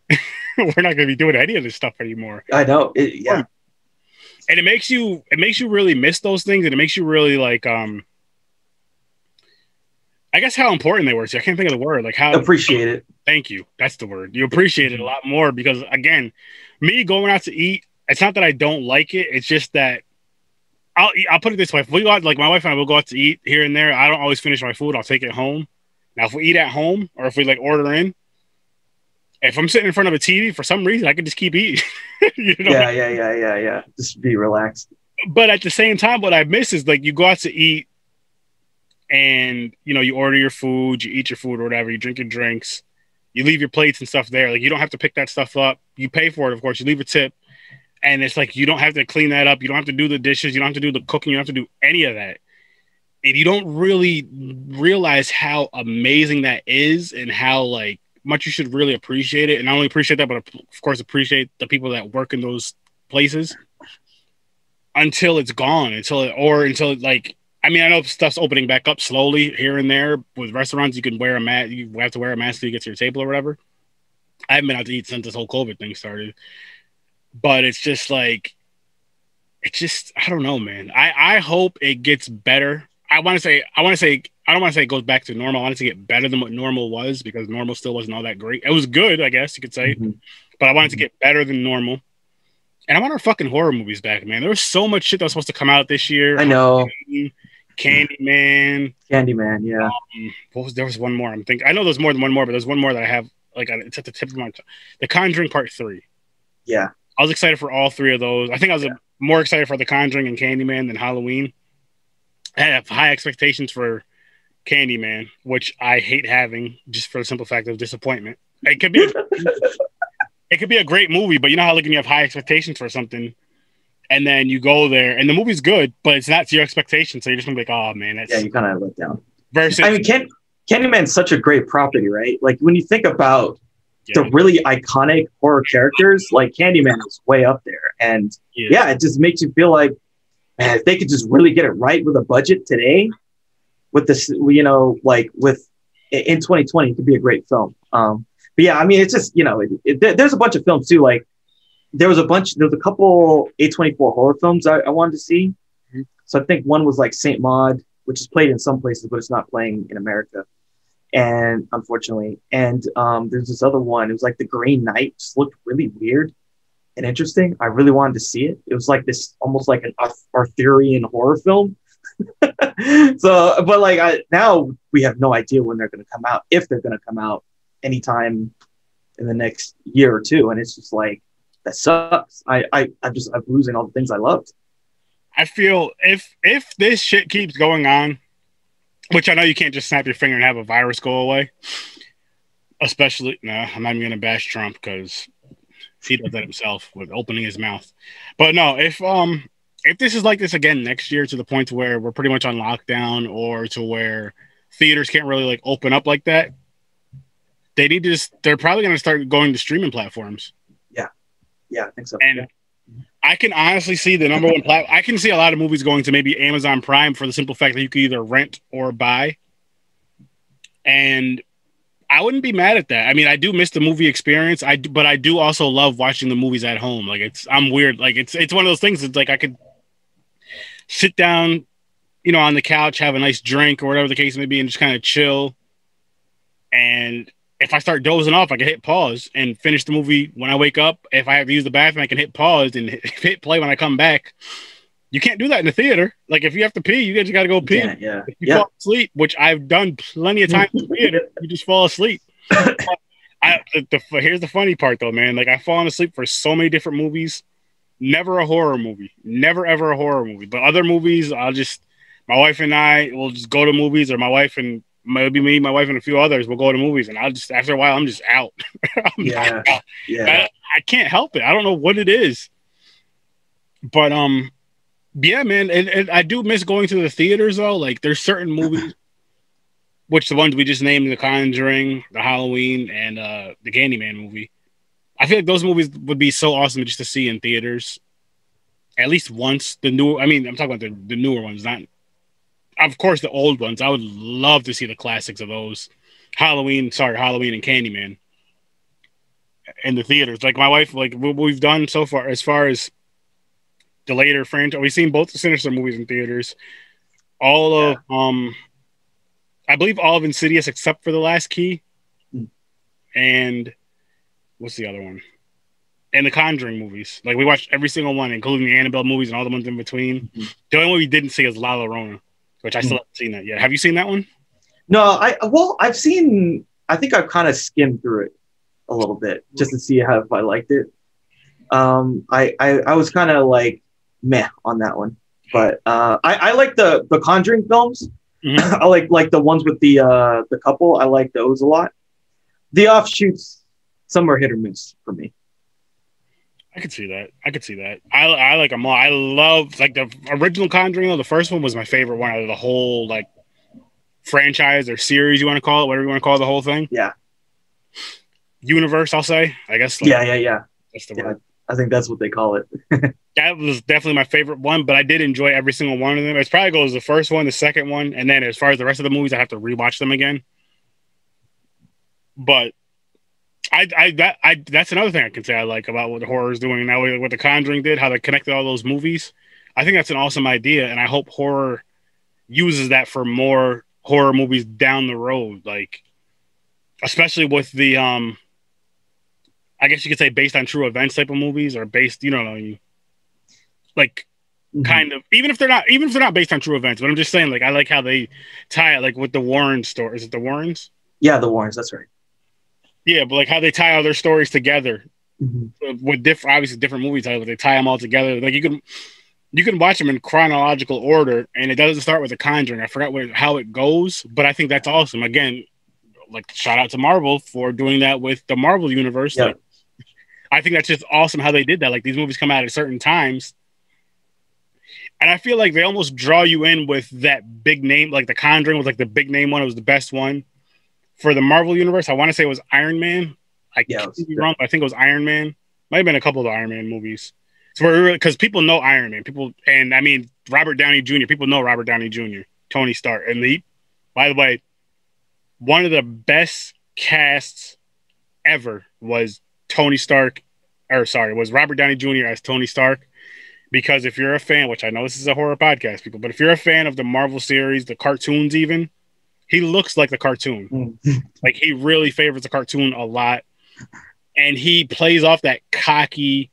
<laughs> we're not going to be doing any of this stuff anymore I know. It, yeah, and it makes you it makes you really miss those things and it makes you really like um i guess how important they were to i can't think of the word. Like how appreciate it. thank you. That's the word. You appreciate it a lot more because again me going out to eat it's not that i don't like it. It's just that i'll i'll put it this way. If we go out like my wife and i will go out to eat here and there. I don't always finish my food. I'll take it home. Now if we eat at home or if we like order in if i'm sitting in front of a tv for some reason i can just keep eating <laughs> you know Yeah, yeah, yeah, yeah, yeah. Just be relaxed. but at the same time, what I miss is like you go out to eat and you know, you order your food, you eat your food or whatever, you drink your drinks, you leave your plates and stuff there. Like you don't have to pick that stuff up. You pay for it, of course, you leave a tip. And it's like you don't have to clean that up, you don't have to do the dishes, you don't have to do the cooking, you don't have to do any of that. And you don't really realize how amazing that is and how like much you should really appreciate it. And not only appreciate that, but of course appreciate the people that work in those places until it's gone, until it, or until it, like I mean, I know stuff's opening back up slowly here and there. With restaurants, you can wear a mask. You have to wear a mask to get to your table or whatever. I haven't been out to eat since this whole COVID thing started, but it's just like, it's just I don't know, man. I I hope it gets better. I want to say I want to say I don't want to say it goes back to normal. I want it to get better than what normal was because normal still wasn't all that great. It was good, I guess you could say, Mhm. but I want it to get better than normal. And I want our fucking horror movies back, man. There was so much shit that was supposed to come out this year. I know. Candyman. Candyman, yeah. Um, what was there was one more? I'm thinking. I know there's more than one more, but there's one more that I have. Like it's at the tip of my tongue. The Conjuring Part Three. Yeah. I was excited for all three of those. I think I was uh more excited for The Conjuring and Candyman than Halloween. I have high expectations for Candyman, which I hate having just for the simple fact of disappointment. It could be, <laughs> it could be a great movie, but you know how like when you have high expectations for something, and then you go there and the movie's good, but it's not to your expectations, so you're just gonna be like, oh man, that's Yeah, you kind of let down. versus I mean, Can- Candyman's such a great property, right? Like when you think about yeah, the really iconic horror characters, like Candyman is way up there. And yeah. yeah, it just makes you feel like, man, if they could just really get it right with a budget today, with this, you know, like with in 2020, it could be a great film. Um, but yeah, I mean, it's just, you know, it, it, there's a bunch of films too. Like there was a bunch, there was a couple A24 horror films I, I wanted to see. Mhm. So I think one was like Saint Maud, which is played in some places, but it's not playing in America. And unfortunately, and um, there's this other one. It was like The Green Knight. Just looked really weird and interesting. I really wanted to see it. It was like this, almost like an Arthurian horror film. <laughs> so, but like I, now we have no idea when they're going to come out, if they're going to come out anytime in the next year or two. And it's just like that sucks. I, I, I'm just I'm losing all the things I loved. I feel if if this shit keeps going on, which I know you can't just snap your finger and have a virus go away. Especially, no, I'm not even gonna bash Trump because he does that himself with opening his mouth. But no, if um if this is like this again next year to the point where we're pretty much on lockdown or to where theaters can't really like open up like that, they need to just they're probably gonna start going to streaming platforms. Yeah, Yeah, I think so. And I can honestly see the number one plat. I can see a lot of movies going to maybe Amazon Prime for the simple fact that you could either rent or buy. And I wouldn't be mad at that. I mean, I do miss the movie experience. I do, but I do also love watching the movies at home. Like it's I'm weird. Like it's it's one of those things. It's like I could sit down, you know, on the couch, have a nice drink or whatever the case may be, and just kind of chill. And if I start dozing off, I can hit pause and finish the movie when I wake up. If I have to use the bathroom, I can hit pause and hit, <laughs> hit play when I come back. You can't do that in the theater. Like if you have to pee, you just got to go pee. Yeah, yeah, If you yeah. fall asleep, which I've done plenty of times in the theater, <laughs> you just fall asleep. I, the, the, here's the funny part though, man. Like I've fallen asleep for so many different movies. Never a horror movie. Never ever a horror movie. But other movies, I'll just my wife and I will just go to movies, or my wife and maybe me, my wife and a few others will go to movies, and I'll just after a while I'm just out. <laughs> I'm Yeah. out. Yeah. I, I can't help it. I don't know what it is. But um yeah, man, and, and I do miss going to the theaters though. Like there's certain movies <laughs> which the ones we just named The Conjuring, The Halloween, and uh the Candyman movie. I feel like those movies would be so awesome just to see in theaters. At least once. The new I mean, I'm talking about the, the newer ones, not of course the old ones. I would love to see the classics of those. Halloween, sorry, Halloween and Candyman in the theaters. Like my wife, like what we've done so far, as far as later franchise, we've seen both the Sinister movies in theaters. All of, um, I believe all of Insidious except for the Last Key, Mm. and what's the other one? And the Conjuring movies. Like we watched every single one, including the Annabelle movies and all the ones in between. Mhm. The only one we didn't see is La Llorona, which I still haven't seen that yet. Have you seen that one? No, I well, I've seen. I think I've kind of skimmed through it a little bit just to see how if I liked it. Um, I I, I was kind of like meh on that one, but uh, I I like the the Conjuring films. Mhm. <laughs> I like like the ones with the uh the couple. I like those a lot. The offshoots, some are hit or miss for me. I could see that. I could see that. I, I like them all. I love like the original Conjuring. Though the first one was my favorite one out of the whole like franchise or series you want to call it, whatever you want to call the whole thing. Yeah. Universe, I'll say. I guess. like, Yeah, yeah, yeah. That's the Yeah. word. I think that's what they call it. <laughs> That was definitely my favorite one, but I did enjoy every single one of them. It probably goes the first one, the second one, and then as far as the rest of the movies, I have to rewatch them again. But I, I that I that's another thing I can say I like about what horror is doing now. What the Conjuring did, how they connected all those movies. I think that's an awesome idea, and I hope horror uses that for more horror movies down the road. Like, especially with the um, I guess you could say based on true events type of movies, or based, you know, like kind of even if they're not even if they're not based on true events but i'm just saying like i like how they tie it like with the warren story is it the warrens Yeah, the Warrens. That's right. yeah but like how they tie all their stories together Mhm. with different obviously different movie titles they tie them all together like you can you can watch them in chronological order and it doesn't start with the conjuring i forgot what, how it goes but i think that's awesome again like shout out to marvel for doing that with the marvel universe Yeah. like i think that's just awesome how they did that like these movies come out at certain times and I feel like they almost draw you in with that big name, like the Conjuring was like the big name one. It was the best one for the Marvel universe. I want to say it was Iron Man. I Yeah, could be wrong, but I think it was Iron Man. Might have been a couple of the Iron Man movies. So because people know Iron Man, people, and I mean Robert Downey Jr. People know Robert Downey Jr. Tony Stark, and the by the way, one of the best casts ever was Tony Stark, or sorry, it was Robert Downey Jr. as Tony Stark because if you're a fan, which I know this is a horror podcast, people, but if you're a fan of the Marvel series, the cartoons, even, he looks like the cartoon. Mhm. <laughs> Like he really favors the cartoon a lot, and he plays off that cocky,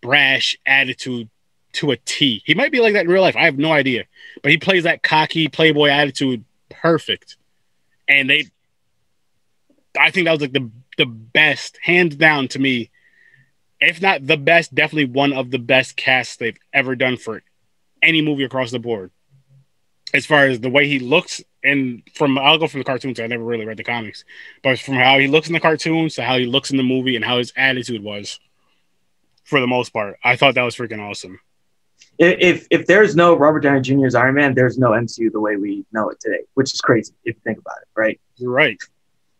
brash attitude to a T. He might be like that in real life. I have no idea, but he plays that cocky playboy attitude perfect, and they. I think that was like the the best, hands down to me if not the best, definitely one of the best casts they've ever done for any movie across the board. As far as the way he looks, and from I'll go from the cartoons. I never really read the comics, but from how he looks in the cartoons to how he looks in the movie and how his attitude was, for the most part, I thought that was freaking awesome. If, if there's no Robert Downey Jr.'s Iron Man, there's no MCU the way we know it today, which is crazy if you think about it, right? You're right.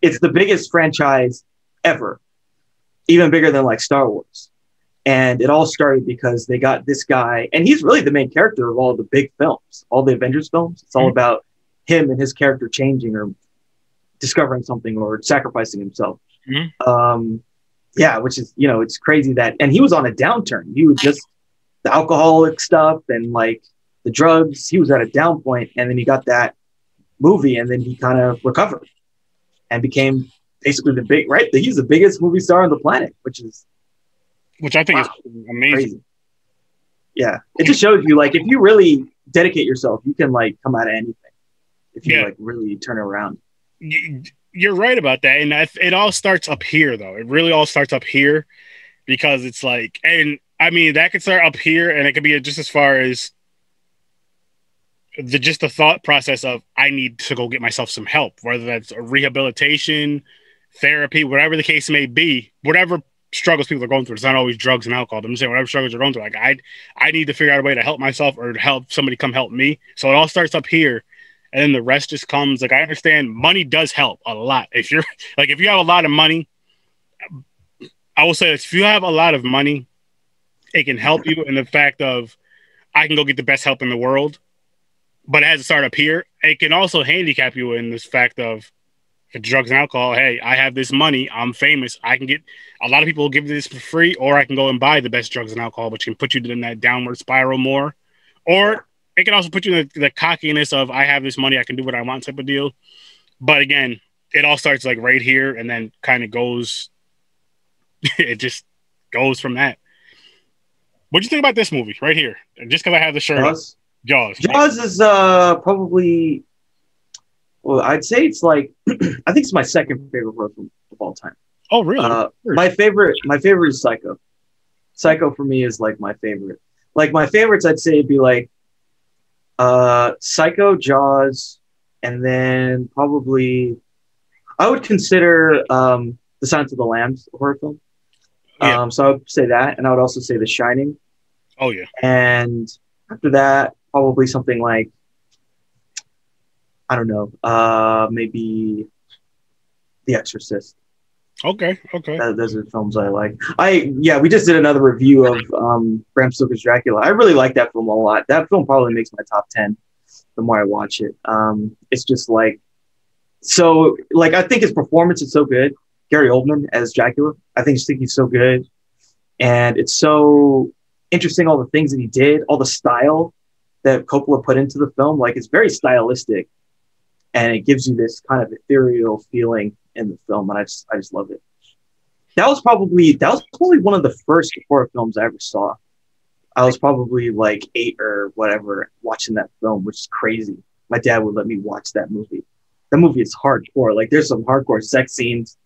It's the biggest franchise ever, even bigger than like Star Wars. And it all started because they got this guy, and he's really the main character of all the big films, all the Avengers films. It's all Mhm. about him and his character changing or discovering something or sacrificing himself. Mhm. Um, yeah, which is you know it's crazy that, and he was on a downturn. He was just the alcoholic stuff and like the drugs. He was at a down point, and then he got that movie, and then he kind of recovered and became basically the big right. He's the biggest movie star on the planet, which is which I think Wow. is amazing. crazy. Yeah, it just shows you like if you really dedicate yourself, you can like come out of anything. If you Yeah. like really turn around. You- You're right about that, and it all starts up here, though. It really all starts up here because it's like, and I mean that could start up here, and it could be just as far as the just the thought process of I need to go get myself some help, whether that's a rehabilitation, therapy, whatever the case may be, whatever struggles people are going through. It's not always drugs and alcohol. I'm just saying whatever struggles you're going through. Like I, I need to figure out a way to help myself or help somebody come help me. So it all starts up here, and then the rest just comes. Like I understand money does help a lot. If you're <laughs> like if you have a lot of money, I will say this, if you have a lot of money, it can help you in the fact of I can go get the best help in the world, but it has to start up here. It can also handicap you in this fact of drugs and alcohol. Hey, I have this money. I'm famous. I can get a lot of people will give this for free, or I can go and buy the best drugs and alcohol, which can put you in that downward spiral more. Or it can also put you in the, the cockiness of I have this money, I can do what I want type of deal. But again, it all starts like right here and then kind of goes. <laughs> it just goes from that. What do you think about this movie right here? Just because I have the shirt, on. Jaws. Jaws. Is uh probably well, I'd say it's like <clears throat> I think it's my second favorite horror film of all time. Oh, really? Uh, my favorite, my favorite is Psycho. Psycho for me is like my favorite. Like my favorites, I'd say it'd be like uh, Psycho, Jaws, and then probably I would consider um, The Silence of the Lambs a horror film. Yeah. Um, so I would say that, and I would also say The Shining, oh, yeah. and after that, probably something like I don't know, uh, maybe The Exorcist. Okay. Okay. That, those are films I like. I yeah, we just did another review of um, Bram Stoker's Dracula. I really like that film a lot. That film probably makes my top ten. The more I watch it, um, it's just like so. Like I think his performance is so good. Gary Oldman as Dracula, I think, think he's so good, and it's so interesting. All the things that he did, all the style that Coppola put into the film, like it's very stylistic, and it gives you this kind of ethereal feeling in the film, and I just I just love it. That was probably that was probably one of the first horror films I ever saw. I was probably like eight or whatever watching that film, which is crazy. My dad would let me watch that movie. That movie is hardcore. Like there's some hardcore sex scenes.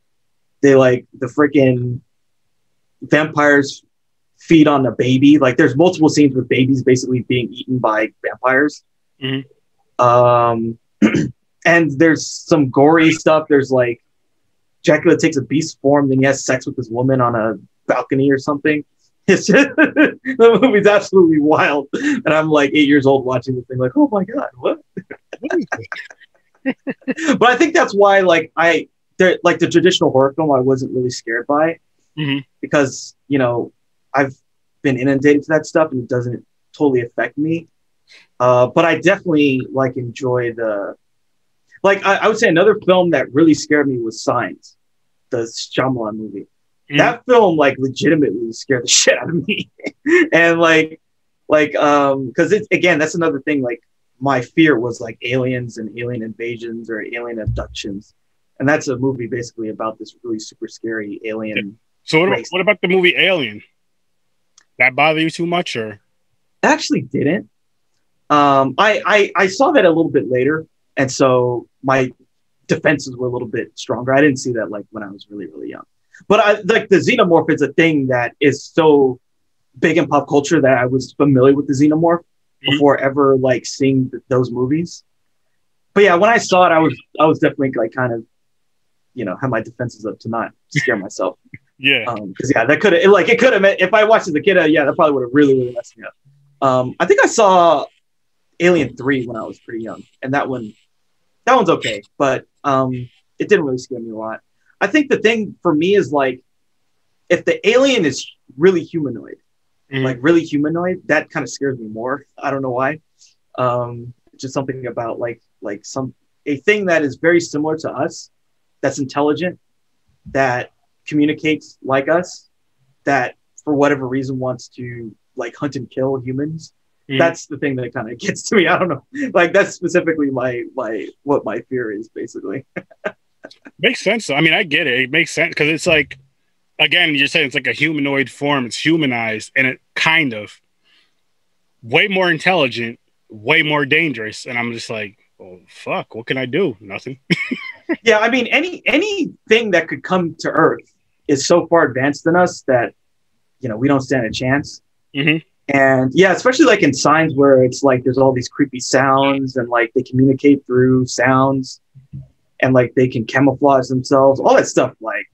They like the freaking vampires feed on a baby. Like there's multiple scenes with babies basically being eaten by vampires. Mhm. Um, <clears throat> and there's some gory stuff. There's like Dracula takes a beast form, then he has sex with this woman on a balcony or something. <laughs> It's just <laughs> the movie's absolutely wild, and I'm like eight years old watching this thing, like, oh my god, what? What is this? But I think that's why, like, I there- like the traditional horror film, I wasn't really scared by Mhm. because you know I've been inundated to that stuff, and it doesn't totally affect me. Uh, but I definitely like enjoy the like. I, I would say another film that really scared me was Signs, the Shyamalan movie. Mhm. That film like legitimately scared the <laughs> shit out of me, and like like um because it's again that's another thing like my fear was like aliens and alien invasions or alien abductions and that's a movie basically about this really super scary alien So what about, what about the movie Alien? That bother you too much, or? Actually didn't. Um I, I i saw that a little bit later and so my defenses were a little bit stronger. I didn't see that like when i was really really young. But i like the xenomorph is a thing that is so big in pop culture that i was familiar with the xenomorph Mhm. before ever like seeing th- those movies. But yeah when i saw it i was i was definitely like kind of you know had my defenses up to not scare myself <laughs> yeah, um because yeah that could have like it could have if i watched as a kid uh, yeah that probably would have really really messed me up. Um i think i saw alien 3 when i was pretty young and that one that one's okay but um it didn't really scare me a lot. I think the thing for me is like if the alien is really humanoid Mhm. like really humanoid that kind of scares me more. I don't know why. Um just something about like like some a thing that is very similar to us that's intelligent that communicates like us that for whatever reason wants to like hunt and kill humans Mhm. that's the thing that kind of <laughs> gets to me i don't know like that's specifically my my what my fear is basically <laughs> makes sense. I mean, I get it. It makes sense because it's like, again, you're saying it's like a humanoid form. It's humanized, and it kind of way more intelligent, way more dangerous. And I'm just like, oh fuck, what can I do? Nothing. <laughs> yeah, I mean, any anything that could come to Earth is so far advanced than us that you know we don't stand a chance. Mhm. And yeah, especially like in signs where it's like there's all these creepy sounds and like they communicate through sounds and like they can camouflage themselves, all that stuff. Like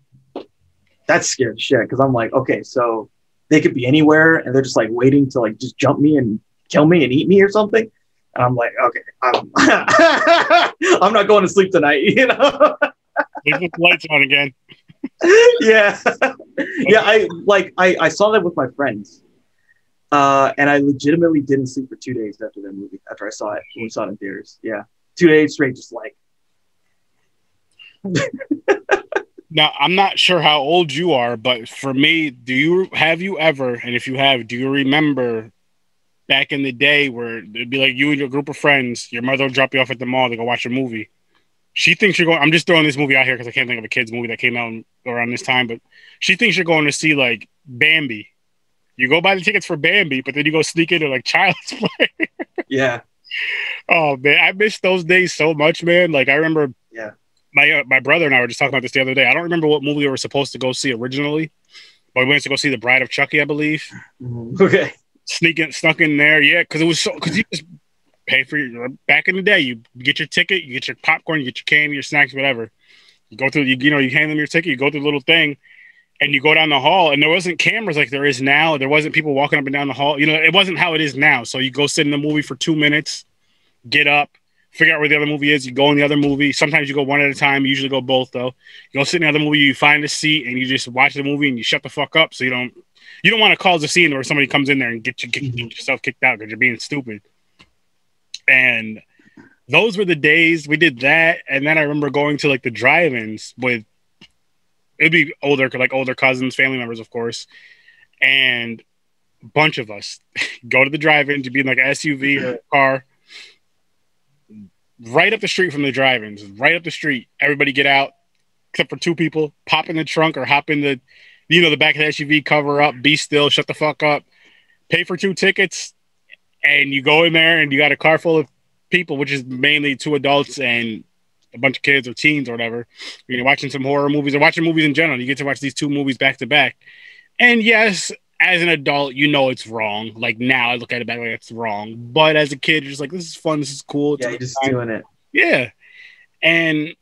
that's scary shit because I'm like, okay, so they could be anywhere and they're just like waiting to like just jump me and kill me and eat me or something. And I'm like, okay, I'm, <laughs> I'm not going to sleep tonight, you know? Leave the lights on again. <laughs> yeah. <laughs> yeah, I like I, I saw that with my friends. Uh, and I legitimately didn't sleep for two days after that movie, after I saw it when we saw it in theaters. Yeah. Two days straight, just like <laughs> Now, I'm not sure how old you are, but for me, do you have you ever, and if you have, do you remember back in the day where it'd be like you and your group of friends, your mother would drop you off at the mall to go watch a movie. She thinks you're going. I'm just throwing this movie out here because I can't think of a kids movie that came out around this time, but she thinks you're going to see like Bambi. You go buy the tickets for Bambi, but then you go sneak into like Child's <laughs> Play. yeah. oh man, I miss those days so much, man. Like I remember. Yeah. My uh, my brother and I were just talking about this the other day. I don't remember what movie we were supposed to go see originally, but we went to go see The Bride of Chucky, I believe. <laughs> Okay. Sneaking snuck in there, yeah, because it was so because you just pay for your back in the day. You get your ticket, you get your popcorn, you get your candy, your snacks, whatever. You go through, you, you know, you hand them your ticket, you go through the little thing, and you go down the hall. And there wasn't cameras like there is now. There wasn't people walking up and down the hall. You know, it wasn't how it is now. So you go sit in the movie for two minutes, get up, figure out where the other movie is. You go in the other movie. Sometimes you go one at a time. You usually go both though. You go sit in the other movie. You find a seat and you just watch the movie and you shut the fuck up. So you don't you don't want to cause a scene where somebody comes in there and get you get mm-hmm. yourself kicked out because you're being stupid. And those were the days we did that. And then I remember going to like the drive-ins with it'd be older like older cousins, family members, of course, and a bunch of us <laughs> go to the drive-in to be in like an SUV or a car right up the street from the drive-ins, right up the street. Everybody get out, except for two people. Pop in the trunk or hop in the, you know, the back of the SUV. Cover up, be still, shut the fuck up. Pay for two tickets, and you go in there, and you got a car full of people, which is mainly two adults and a bunch of kids or teens or whatever. You're watching some horror movies or watching movies in general. You get to watch these two movies back to back. And yes, as an adult, you know it's wrong. Like now, I look at it back like it's wrong. But as a kid, you're just like, this is fun. This is cool. It's Yeah, just time. doing it. Yeah. And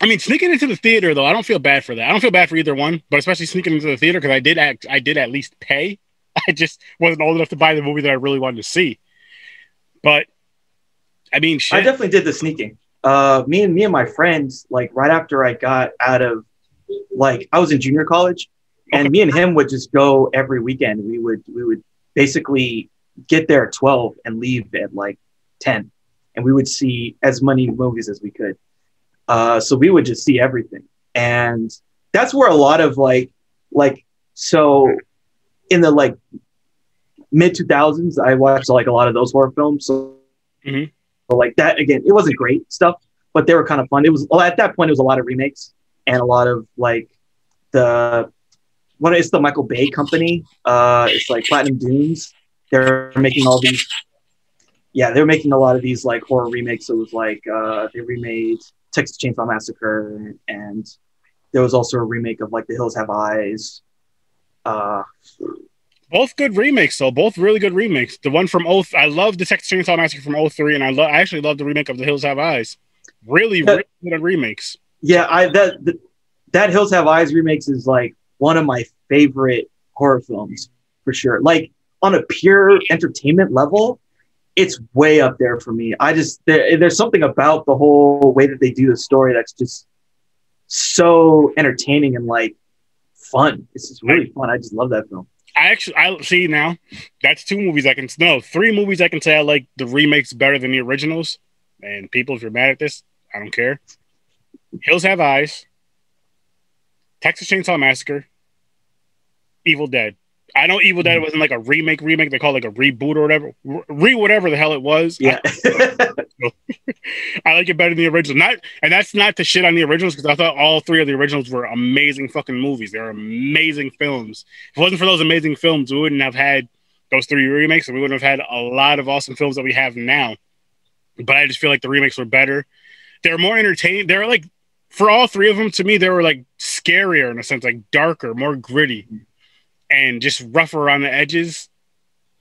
I mean, sneaking into the theater though, I don't feel bad for that. I don't feel bad for either one, but especially sneaking into the theater because I did act, I did at least pay. <laughs> I just wasn't old enough to buy the movie that I really wanted to see. But I mean, I definitely did the sneaking. Uh, me and me and my friends, like right after I got out of, like I was in junior college, and Okay. me and him would just go every weekend. We would we would basically get there at twelve and leave at like ten, and we would see as many movies as we could. Uh, so we would just see everything, and that's where a lot of like like so in the like mid two thousands, I watched like a lot of those horror films. So Mhm. but like that again, it wasn't great stuff, but they were kind of fun. It was well, at that point it was a lot of remakes and a lot of like the what is the Michael Bay company? Uh, it's like Platinum Dunes. They're making all these. Yeah, they're making a lot of these like horror remakes. It was like uh, they remade Texas Chainsaw Massacre, and there was also a remake of like The Hills Have Eyes. Uh, both good remakes though both really good remakes the one from oath i love the texas chainsaw massacre from 03 and i love i actually love the remake of the hills have eyes really Yeah. really good remakes Yeah, I that that, that Hills Have Eyes remakes is like one of my favorite horror films for sure. Like on a pure entertainment level, it's way up there for me. I just there, there's something about the whole way that they do the story that's just so entertaining and like fun. It's just really fun. I just love that film. i actually i see now that's two movies i can no three movies i can say i like the remakes better than the originals and people if you're mad at this i don't care hills have eyes texas chainsaw massacre evil dead I know Evil Dead hmm. wasn't like a remake, remake. They call it like a reboot or whatever, re whatever the hell it was. Yeah. <laughs> I like it better than the original. Not, and that's not to shit on the originals because I thought all three of the originals were amazing fucking movies. They're amazing films. If it wasn't for those amazing films, we wouldn't have had those three remakes, and we wouldn't have had a lot of awesome films that we have now. But I just feel like the remakes were better. They're more entertaining. They're like for all three of them to me, they were like scarier in a sense, like darker, more gritty, hmm. And just rougher around the edges.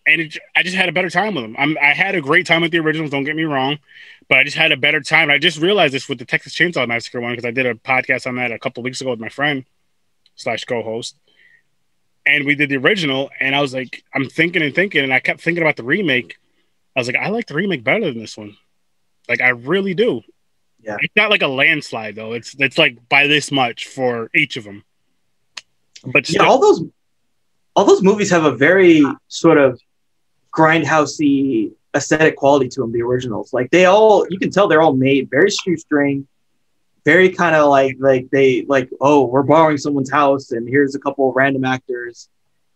And it, I just had a better time with them. I'm, I had a great time with the originals. Don't get me wrong, but I just had a better time. I just realized this with the Texas Chainsaw Massacre one because I did a podcast on that a couple weeks ago with my friend slash co-host, and we did the original. And I was like, I'm thinking and thinking, and I kept thinking about the remake. I was like, I like the remake better than this one. Like I really do. Yeah. It's not like a landslide though. It's it's like by this much for each of them. But yeah, still, all those all those movies have a very sort of grindhousey aesthetic quality to them. The originals, like they all, you can tell they're all made very shoestring, very kind of like like they like oh we're borrowing someone's house and here's a couple of random actors.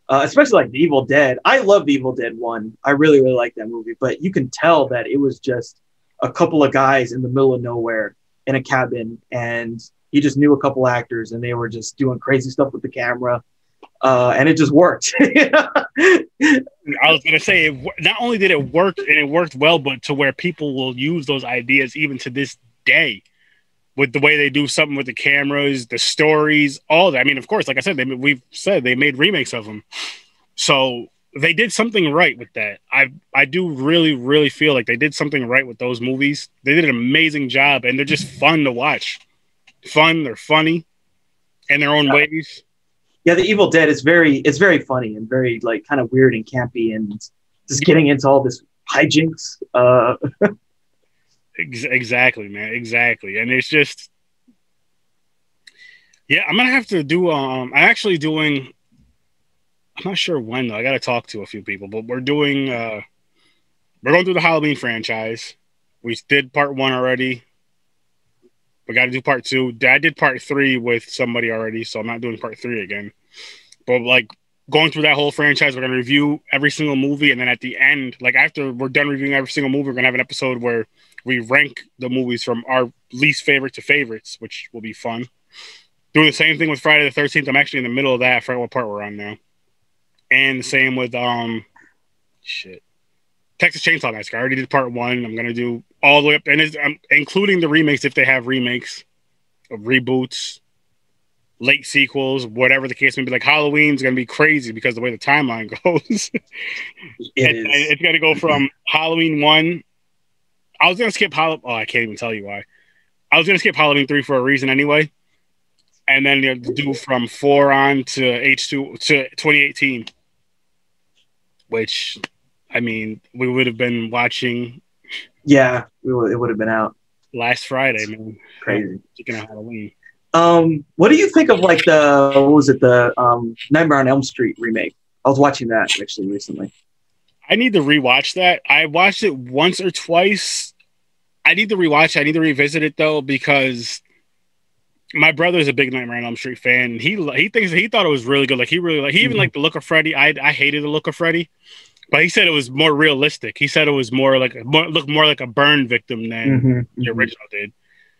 Uh, especially like the Evil Dead. I love the Evil Dead one. I really really like that movie, but you can tell that it was just a couple of guys in the middle of nowhere in a cabin and he just knew a couple actors and they were just doing crazy stuff with the camera uh, and it just worked <laughs> I was gonna say, it, not only did it work and it worked well, but to where people will use those ideas even to this day, with the way they do something with the cameras, the stories, all that. I mean, of course, like I said, they, we've said they made remakes of them, so they did something right with that. I I do really really feel like they did something right with those movies. They did an amazing job, and they're just fun to watch. Fun, they're funny, in their own Yeah. ways. Yeah the evil dead is very it's very funny and very like kind of weird and campy and just getting into all this hijinks uh exactly, man. Exactly. And it's just, yeah, I'm gonna have to do. Um, I'm actually doing. I'm not sure when though. I got to talk to a few people, but we're doing. uh We're going through the Halloween franchise. We did part one already. We got to do part two. I did part three with somebody already, so I'm not doing part three again. But like going through that whole franchise, we're gonna review every single movie, and then at the end, like after we're done reviewing every single movie, we're gonna have an episode where we rank the movies from our least favorite to favorites, which will be fun. Doing the same thing with Friday the Thirteenth. I'm actually in the middle of that. I forgot what part we're on now. And the same with um, shit, Texas Chainsaw Massacre. I already did part one. I'm gonna do all the way up, and it's, I'm including the remakes if they have remakes, of reboots, late sequels, whatever the case may be. Like Halloween's gonna be crazy because the way the timeline <laughs> goes. it It's going to go from Halloween one. I was going to skip Halloween. Oh, I can't even tell you why. I was going to skip Halloween three for a reason anyway, and then you do from four on to H two to 2018, which I mean we would have been watching yeah it would, it would have been out last Friday, man. crazy Speaking of Halloween, um what do you think of like the what was it the um nightmare on elm street remake i was watching that actually recently I need to rewatch that. I watched it once or twice. I need to rewatch. it. I need to revisit it though because my brother's a big Nightmare on Elm Street fan. He he thinks he thought it was really good. Like he really like he even Mhm. liked the look of Freddy. I I hated the look of Freddy, but he said it was more realistic. He said it was more like more looked more like a burn victim than Mhm, the mhm. original did.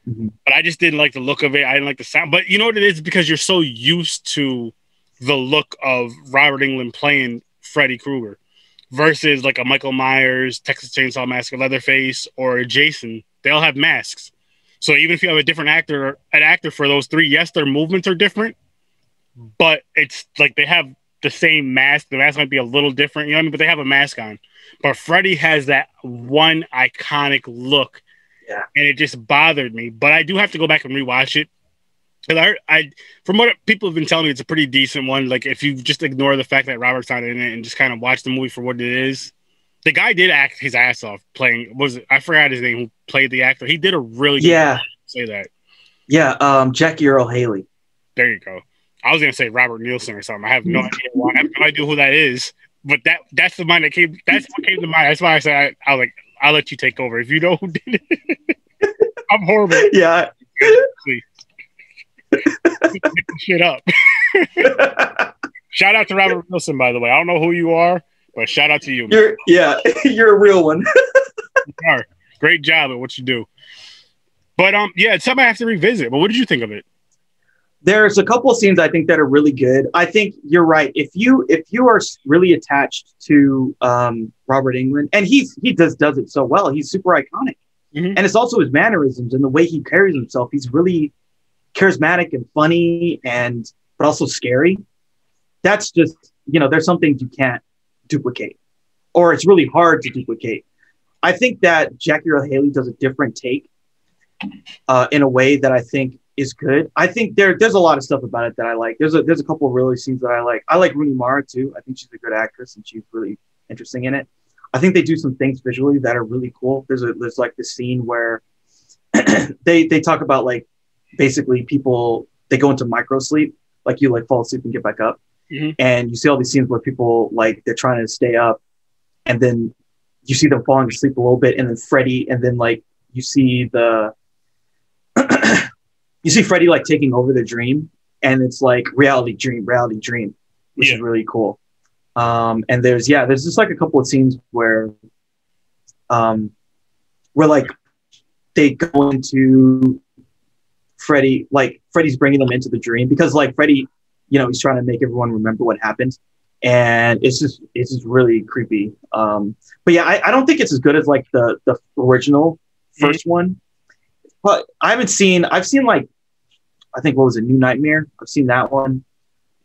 Mhm. But I just didn't like the look of it. I didn't like the sound. But you know what it is because you're so used to the look of Robert Englund playing Freddy Krueger versus like a Michael Myers, Texas Chainsaw Massacre, Leatherface, or Jason. They all have masks. So even if you have a different actor, an actor for those three, yes, their movements are different, but it's like they have the same mask. The mask might be a little different, you know what I mean? But they have a mask on. But Freddy has that one iconic look Yeah. and it just bothered me. But I do have to go back and rewatch it. And I, I, from what people have been telling me, it's a pretty decent one. Like if you just ignore the fact that Robert's not in it and just kind of watch the movie for what it is, the guy did act his ass off playing. Was I forgot his name? Who played the actor? He did a really good yeah say that. yeah um Jackie Earle Haley There you go. I was gonna say Robert Nielsen or something. I have no idea why. I have no idea who that is. But that that's the mind that came. That's what came to mind. That's why I said I, I was like I'll let you take over if you know who did it. <laughs> I'm horrible. yeah Please. Shit up. <laughs> Shout out to Robert Wilson, by the way. I don't know who you are, but shout out to you. You're yeah, <laughs> you're a real one. you are. Great job at what you do. But um, yeah, it's something I have to revisit. But what did you think of it? There's a couple of scenes I think that are really good. I think you're right. If you if you are really attached to um, Robert Englund, and he's he does does it so well, he's super iconic, Mhm. and it's also his mannerisms and the way he carries himself. He's really charismatic and funny, and but also scary. That's just you know, there's some things you can't duplicate, or it's really hard to duplicate. I think that Jackie Earle Haley does a different take uh, in a way that I think is good. I think there there's a lot of stuff about it that I like. There's a there's a couple of really scenes that I like. I like Rooney Mara too. I think she's a good actress and she's really interesting in it. I think they do some things visually that are really cool. There's a there's like this scene where <clears throat> they they talk about like basically people they go into micro sleep, like you like fall asleep and get back up. Mhm. And you see all these scenes where people like they're trying to stay up and then you see them falling asleep a little bit and then Freddy and then like you see the you see Freddy like taking over the dream and it's like reality dream, reality dream, which Yeah. is really cool. Um, and there's yeah, there's just like a couple of scenes where um where like they go into Freddy, like Freddy's bringing them into the dream because like Freddy, you know, he's trying to make everyone remember what happened. And it's just it's just really creepy. Um, but yeah, I, I don't think it's as good as like the the original 1st one. But I haven't seen I've seen like I think what was it, New Nightmare? I've seen that one.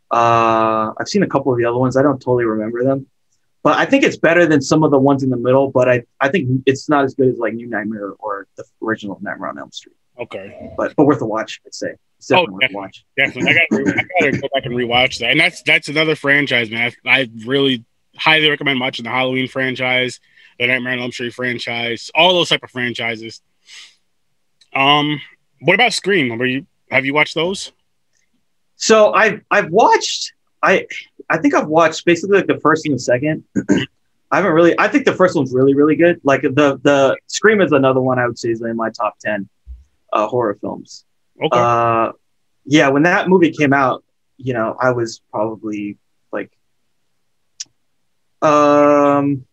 Uh, I've seen a couple of the other ones. I don't totally remember them, but I think it's better than some of the ones in the middle. But I, I think it's not as good as like New Nightmare or the original Nightmare on Elm Street. Okay, But but worth a watch, I'd say. It's Oh, definitely worth a watch. definitely. I gotta, I gotta go back and rewatch that. And that's that's another franchise, man. I, I really highly recommend watching the Halloween franchise, the Nightmare on Elm Street franchise, all those type of franchises. Um, what about Scream? Were you have you watched those? So I've I've watched I I think I've watched basically like the first and the second. <clears throat> I haven't really. I think the first one's really really good. Like the the Scream is another one I would say is in my top ten uh, horror films. Okay, Uh, yeah, when that movie came out, you know, I was probably like, um,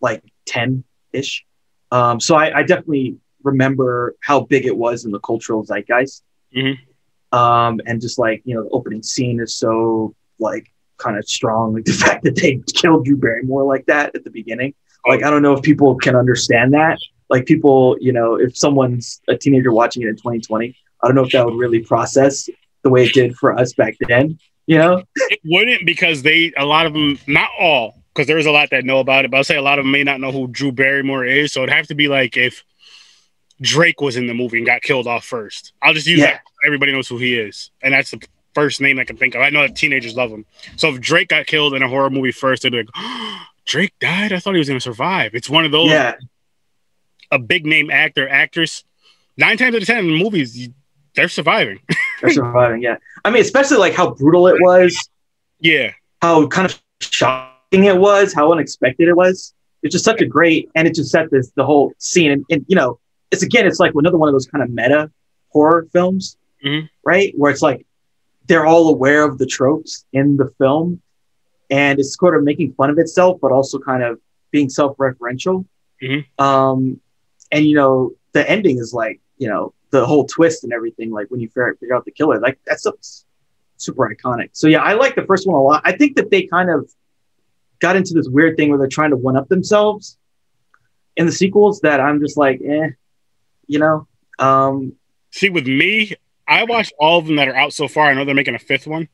like ten ish. Um, so I, I definitely remember how big it was in the cultural zeitgeist. Mhm. Um, and just like you know, the opening scene is so like kind of strong. Like the <laughs> fact that they killed Drew Barrymore like that at the beginning. Like I don't know if people can understand that. Like people, you know, if someone's a teenager watching it in 2020, I don't know if that would really process the way it did for us back then. You know? it wouldn't because they a lot of them, not all, because there's a lot that know about it. But I'll say a lot of them may not know who Drew Barrymore is. So it'd have to be like if Drake was in the movie and got killed off first. I'll just use Yeah. that. Everybody knows who he is, and that's the first name I can think of. I know that teenagers love him. So if Drake got killed in a horror movie first, they'd be like, <gasps> Drake died. I thought he was going to survive. It's one of those Yeah. a big name actor actress. Nine times out of ten in the movies, they're surviving. <laughs> They're surviving. Yeah. I mean, especially like how brutal it was, yeah, how kind of shocking it was, how unexpected it was. It's just such a great, and it just set this the whole scene. And, and you know, it's again, it's like another one of those kind of meta horror films, Mhm. right? Where it's like they're all aware of the tropes in the film, and it's sort of making fun of itself, but also kind of being self-referential. Mhm. Um, and you know, the ending is like, you know, the whole twist and everything. Like when you figure figure out the killer, like that's super iconic. So yeah, I like the first one a lot. I think that they kind of got into this weird thing where they're trying to one up themselves in the sequels. That I'm just like, eh, you know. Um, See, with me, I watched all of them that are out so far. I know they're making a fifth one.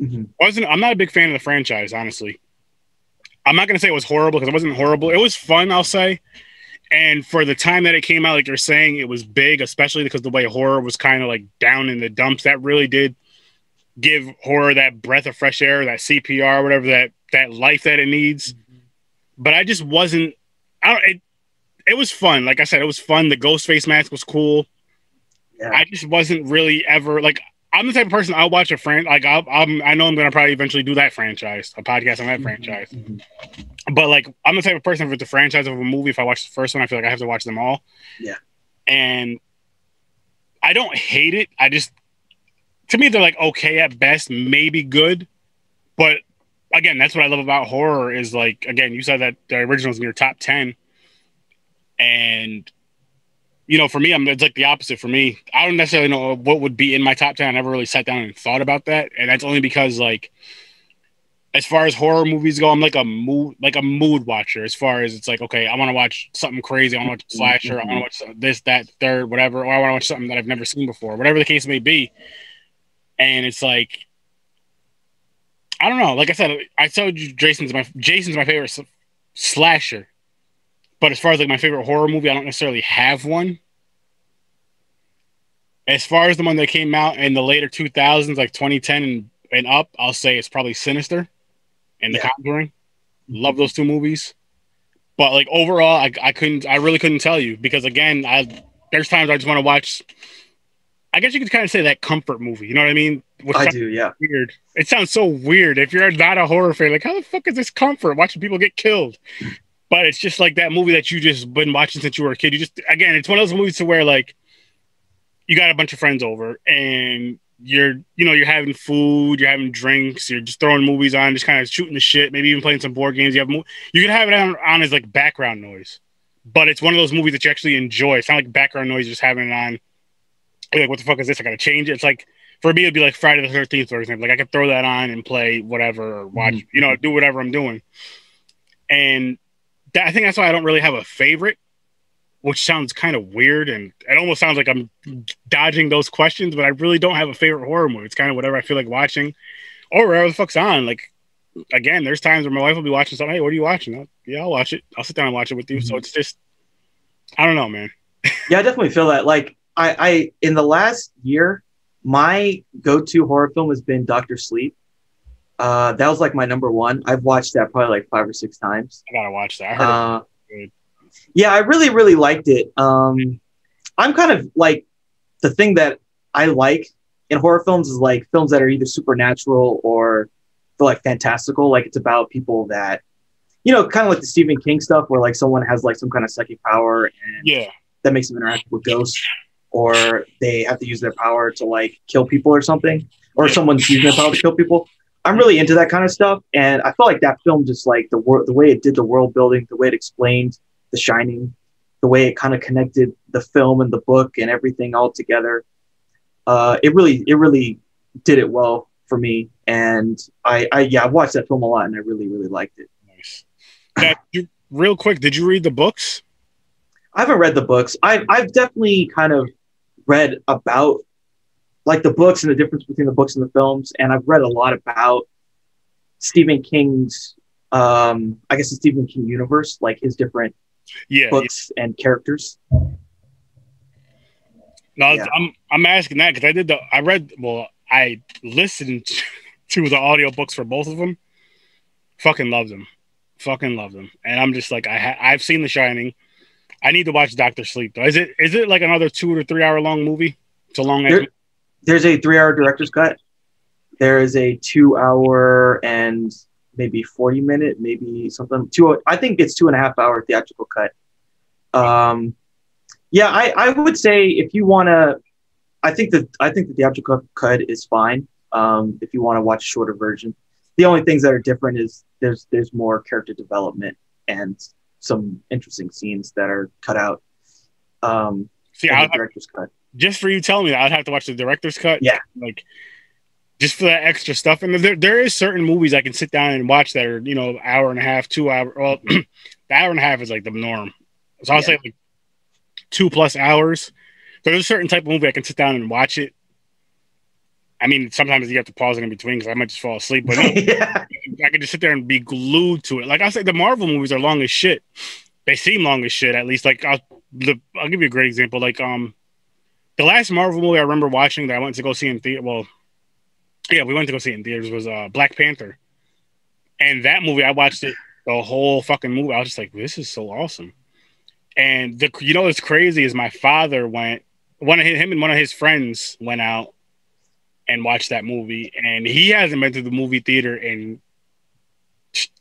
mhm. wasn't I'm not a big fan of the franchise, honestly. I'm not gonna say it was horrible because it wasn't horrible. It was fun, I'll say. And for the time that it came out, like you're saying, it was big, especially because the way horror was kind of like down in the dumps. That really did give horror that breath of fresh air, that CPR, whatever that that life that it needs. But I just wasn't. I don't. It, it was fun. Like I said, it was fun. The ghost face mask was cool. Yeah. I just wasn't really ever like I'm the type of person I'll watch a friend like I'll, I'm I know I'm gonna probably eventually do that franchise a podcast on that franchise Mhm. but like I'm the type of person with the franchise of a movie if I watch the first one I feel like I have to watch them all Yeah. and I don't hate it I just to me they're like okay at best, maybe good, but again, that's what I love about horror is like again, you said that the original's in your top ten, and you know, for me, I'm it's like the opposite. For me, I don't necessarily know what would be in my top ten. I never really sat down and thought about that, and that's only because like, as far as horror movies go, I'm like a mood like a mood watcher. As far as it's like, okay, I want to watch something crazy. I want to watch a mm-hmm. slasher. I want to watch this, that, third, whatever, or I want to watch something that I've never seen before, whatever the case may be. And it's like, I don't know. Like I said, I told you, Jason's my Jason's my favorite slasher. But as far as like my favorite horror movie, I don't necessarily have one. As far as the one that came out in the later 2000s, like 2010 and, and up, I'll say it's probably Sinister and The Yeah. Conjuring. Love those two movies. But like overall, I, I couldn't, I really couldn't tell you because again, I there's times I just want to watch. I guess you could kind of say that comfort movie. You know what I mean? Which I do, yeah. weird. It sounds so weird. If you're not a horror fan, like how the fuck is this comfort watching people get killed? But it's just like that movie that you just been watching since you were a kid. You just again, it's one of those movies to where like you got a bunch of friends over and you're you know you're having food, you're having drinks, you're just throwing movies on, just kind of shooting the shit, maybe even playing some board games. You have mo- you can have it on, on as like background noise, but it's one of those movies that you actually enjoy. It's not like background noise, just having it on. You're like, what the fuck is this? I gotta change it. It's like for me, it'd be like Friday the Thirteenth, for example. Like I could throw that on and play whatever or watch, Mhm. you know, do whatever I'm doing. And that, I think that's why I don't really have a favorite, which sounds kind of weird, and it almost sounds like I'm dodging those questions. But I really don't have a favorite horror movie. It's kind of whatever I feel like watching, or whatever the fuck's on. Like again, there's times where my wife will be watching something. Hey, what are you watching? I'll, yeah, I'll watch it. I'll sit down and watch it with you. So Mhm. it's just, I don't know, man. Yeah, I definitely feel that. Like I, I in the last year, my go-to horror film has been Doctor Sleep. Uh, that was like my number one. I've watched that probably like five or six times. I gotta watch that. I heard Uh, yeah, I really, really liked it. Um, I'm kind of like the thing that I like in horror films is like films that are either supernatural or feel like fantastical. Like it's about people that, you know, kind of like the Stephen King stuff where like someone has like some kind of psychic power and yeah, that makes them interact with ghosts, or they have to use their power to like kill people or something, or someone's using their power to kill people. I'm really into that kind of stuff, and I felt like that film just like the wor- the way it did the world building, the way it explained The Shining, the way it kind of connected the film and the book and everything all together. Uh, it really it really did it well for me, and I, I yeah I watched that film a lot, and I really really liked it. nice. Now, you, real quick, did you read the books? I haven't read the books. I've I've definitely kind of read about like the books and the difference between the books and the films, and I've read a lot about Stephen King's um I guess the Stephen King universe, like his different Yeah, books and characters. No, Yeah. I'm I'm asking that because I did the I read well I listened <laughs> to the audiobooks for both of them. Fucking loved them, fucking loved them, and I'm just like I ha- I've seen The Shining. I need to watch Doctor Sleep though. Is it is it like another two or three hour long movie? It's a long. There- There's a three hour director's cut. There is a two hour and maybe 40 minute, maybe something two I think it's two and a half hour theatrical cut. Um yeah, I, I would say if you wanna I think that I think the theatrical cut is fine. Um, if you want to watch a shorter version. The only things that are different is there's there's more character development and some interesting scenes that are cut out um, See, I, the director's cut. Just for you telling me that, I'd have to watch the director's cut. Yeah. like just for that extra stuff. And there there is certain movies I can sit down and watch that are you know hour and a half, two hour. Well, <clears throat> the hour and a half is like the norm. So I'll Yeah. say like two plus hours. There's a certain type of movie I can sit down and watch it. I mean, sometimes you have to pause it in between because I might just fall asleep. But <laughs> yeah. I could just sit there and be glued to it. Like I said, the Marvel movies are long as shit. They seem long as shit. At least, like I'll the, I'll give you a great example. Like um, the last Marvel movie I remember watching that I went to go see in theater. Well, yeah, we went to go see it in theaters was uh Black Panther, and that movie I watched it the whole fucking movie. I was just like, this is so awesome. And the you know what's crazy is my father went one of his, him and one of his friends went out and watched that movie, and he hasn't been to the movie theater in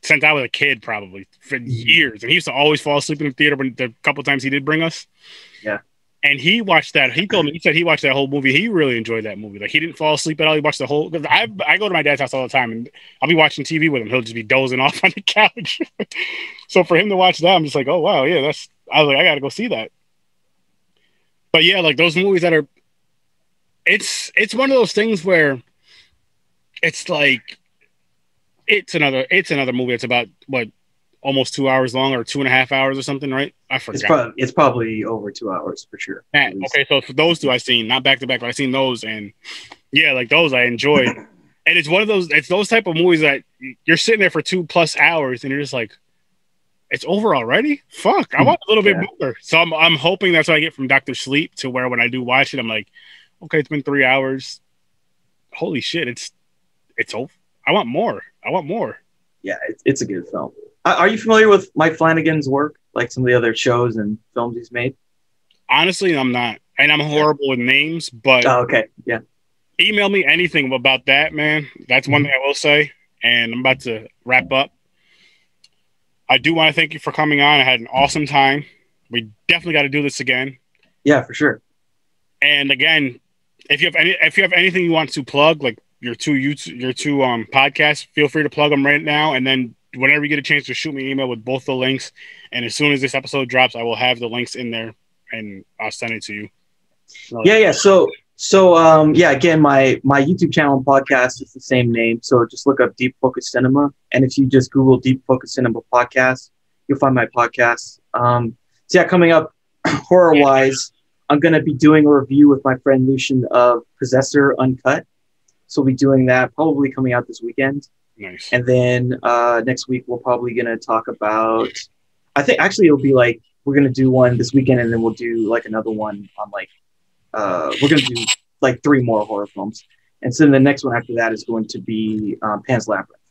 since I was a kid, probably for years. And he used to always fall asleep in the theater when the couple times he did bring us. Yeah. And he watched that. He told me he said he watched that whole movie. He really enjoyed that movie. Like he didn't fall asleep at all. He watched the whole. I I go to my dad's house all the time, and I'll be watching TV with him. He'll just be dozing <laughs> off on the couch. <laughs> so for him to watch that, I'm just like, oh wow, yeah, that's. I was like, I gotta go see that. But yeah, like those movies that are. It's it's one of those things where. It's like. It's another. It's another movie. It's about what almost two hours long or two and a half hours or something, right? I forgot. It's probably it's probably over two hours for sure. Man, okay, so for those two I've seen, not back to back, but I've seen those and yeah, like those I enjoyed. <laughs> and it's one of those it's those type of movies that you're sitting there for two plus hours and you're just like, it's over already? Fuck. I hmm, want a little yeah. bit more. So I'm I'm hoping that's what I get from Doctor Sleep to where when I do watch it, I'm like, okay, it's been three hours. Holy shit, it's it's over. I want more. I want more. Yeah, it's, it's a good film. Are you familiar with Mike Flanagan's work, like some of the other shows and films he's made? Honestly, I'm not, and I'm horrible with names. But oh, okay, yeah. Email me anything about that, man. That's one thing I will say. And I'm about to wrap up. I do want to thank you for coming on. I had an awesome time. We definitely got to do this again. Yeah, for sure. And again, if you have any, if you have anything you want to plug, like your two YouTube, your two um podcasts, feel free to plug them right now. And then whenever you get a chance to shoot me an email with both the links. And as soon as this episode drops, I will have the links in there and I'll send it to you. yeah, yeah. So so um yeah, again my my YouTube channel and podcast is the same name. So just look up Deep Focus Cinema. And if you just Google Deep Focus Cinema podcast, you'll find my podcast. Um so yeah, coming up <clears throat> horror wise, I'm gonna be doing a review with my friend Lucian of Possessor Uncut. So we'll be doing that probably coming out this weekend. Nice. And then uh, next week we're probably gonna talk about. I think actually it'll be like we're gonna do one this weekend, and then we'll do like another one on like uh, we're gonna do like three more horror films, and so then the next one after that is going to be um, Pan's Labyrinth.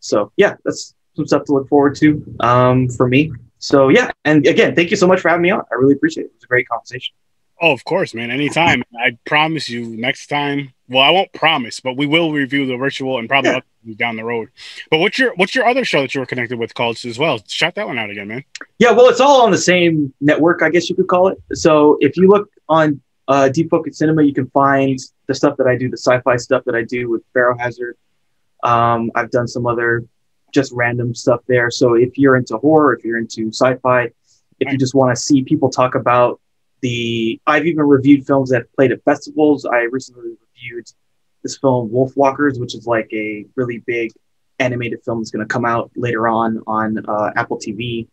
So yeah, that's some stuff to look forward to um, for me. So yeah, and again, thank you so much for having me on. I really appreciate it. It was a great conversation. Oh, of course, man. Anytime. I promise you next time. Well, I won't promise, but we will review the ritual and probably yeah. down the road. But what's your what's your other show that you were connected with called as well? Shout that one out again, man. Yeah, well, it's all on the same network, I guess you could call it. So if you look on uh, Deep Focus Cinema, you can find the stuff that I do, the sci-fi stuff that I do with Pharaoh Hazard. Um, I've done some other just random stuff there. So if you're into horror, if you're into sci-fi, if you just want to see people talk about the I've even reviewed films that played at festivals. I recently reviewed this film Wolf Walkers, which is like a really big animated film that's going to come out later on on uh, Apple TV.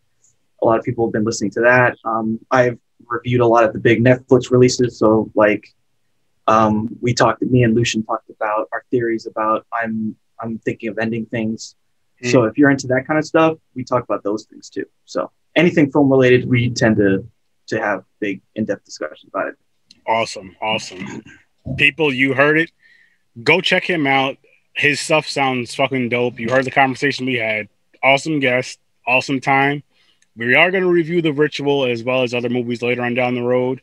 A lot of people have been listening to that. Um, I've reviewed a lot of the big Netflix releases. So like um, we talked, me and Lucian talked about our theories about I'm I'm thinking of ending things. Mm. So if you're into that kind of stuff, we talk about those things too. So anything film related, we tend to to have big in-depth discussions about it. Awesome, awesome. People, you heard it. Go check him out. His stuff sounds fucking dope. You heard the conversation we had. Awesome guest, awesome time. We are going to review the ritual as well as other movies later on down the road.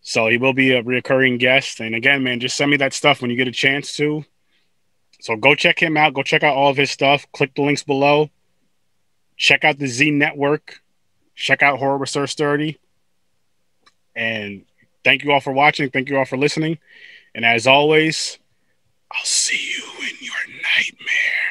So he will be a recurring guest. And again, man, just send me that stuff when you get a chance to. So go check him out. Go check out all of his stuff. Click the links below. Check out the Z Network. Check out Horror Sir Sturdy. And thank you all for watching. Thank you all for listening. And as always, I'll see you in your nightmare.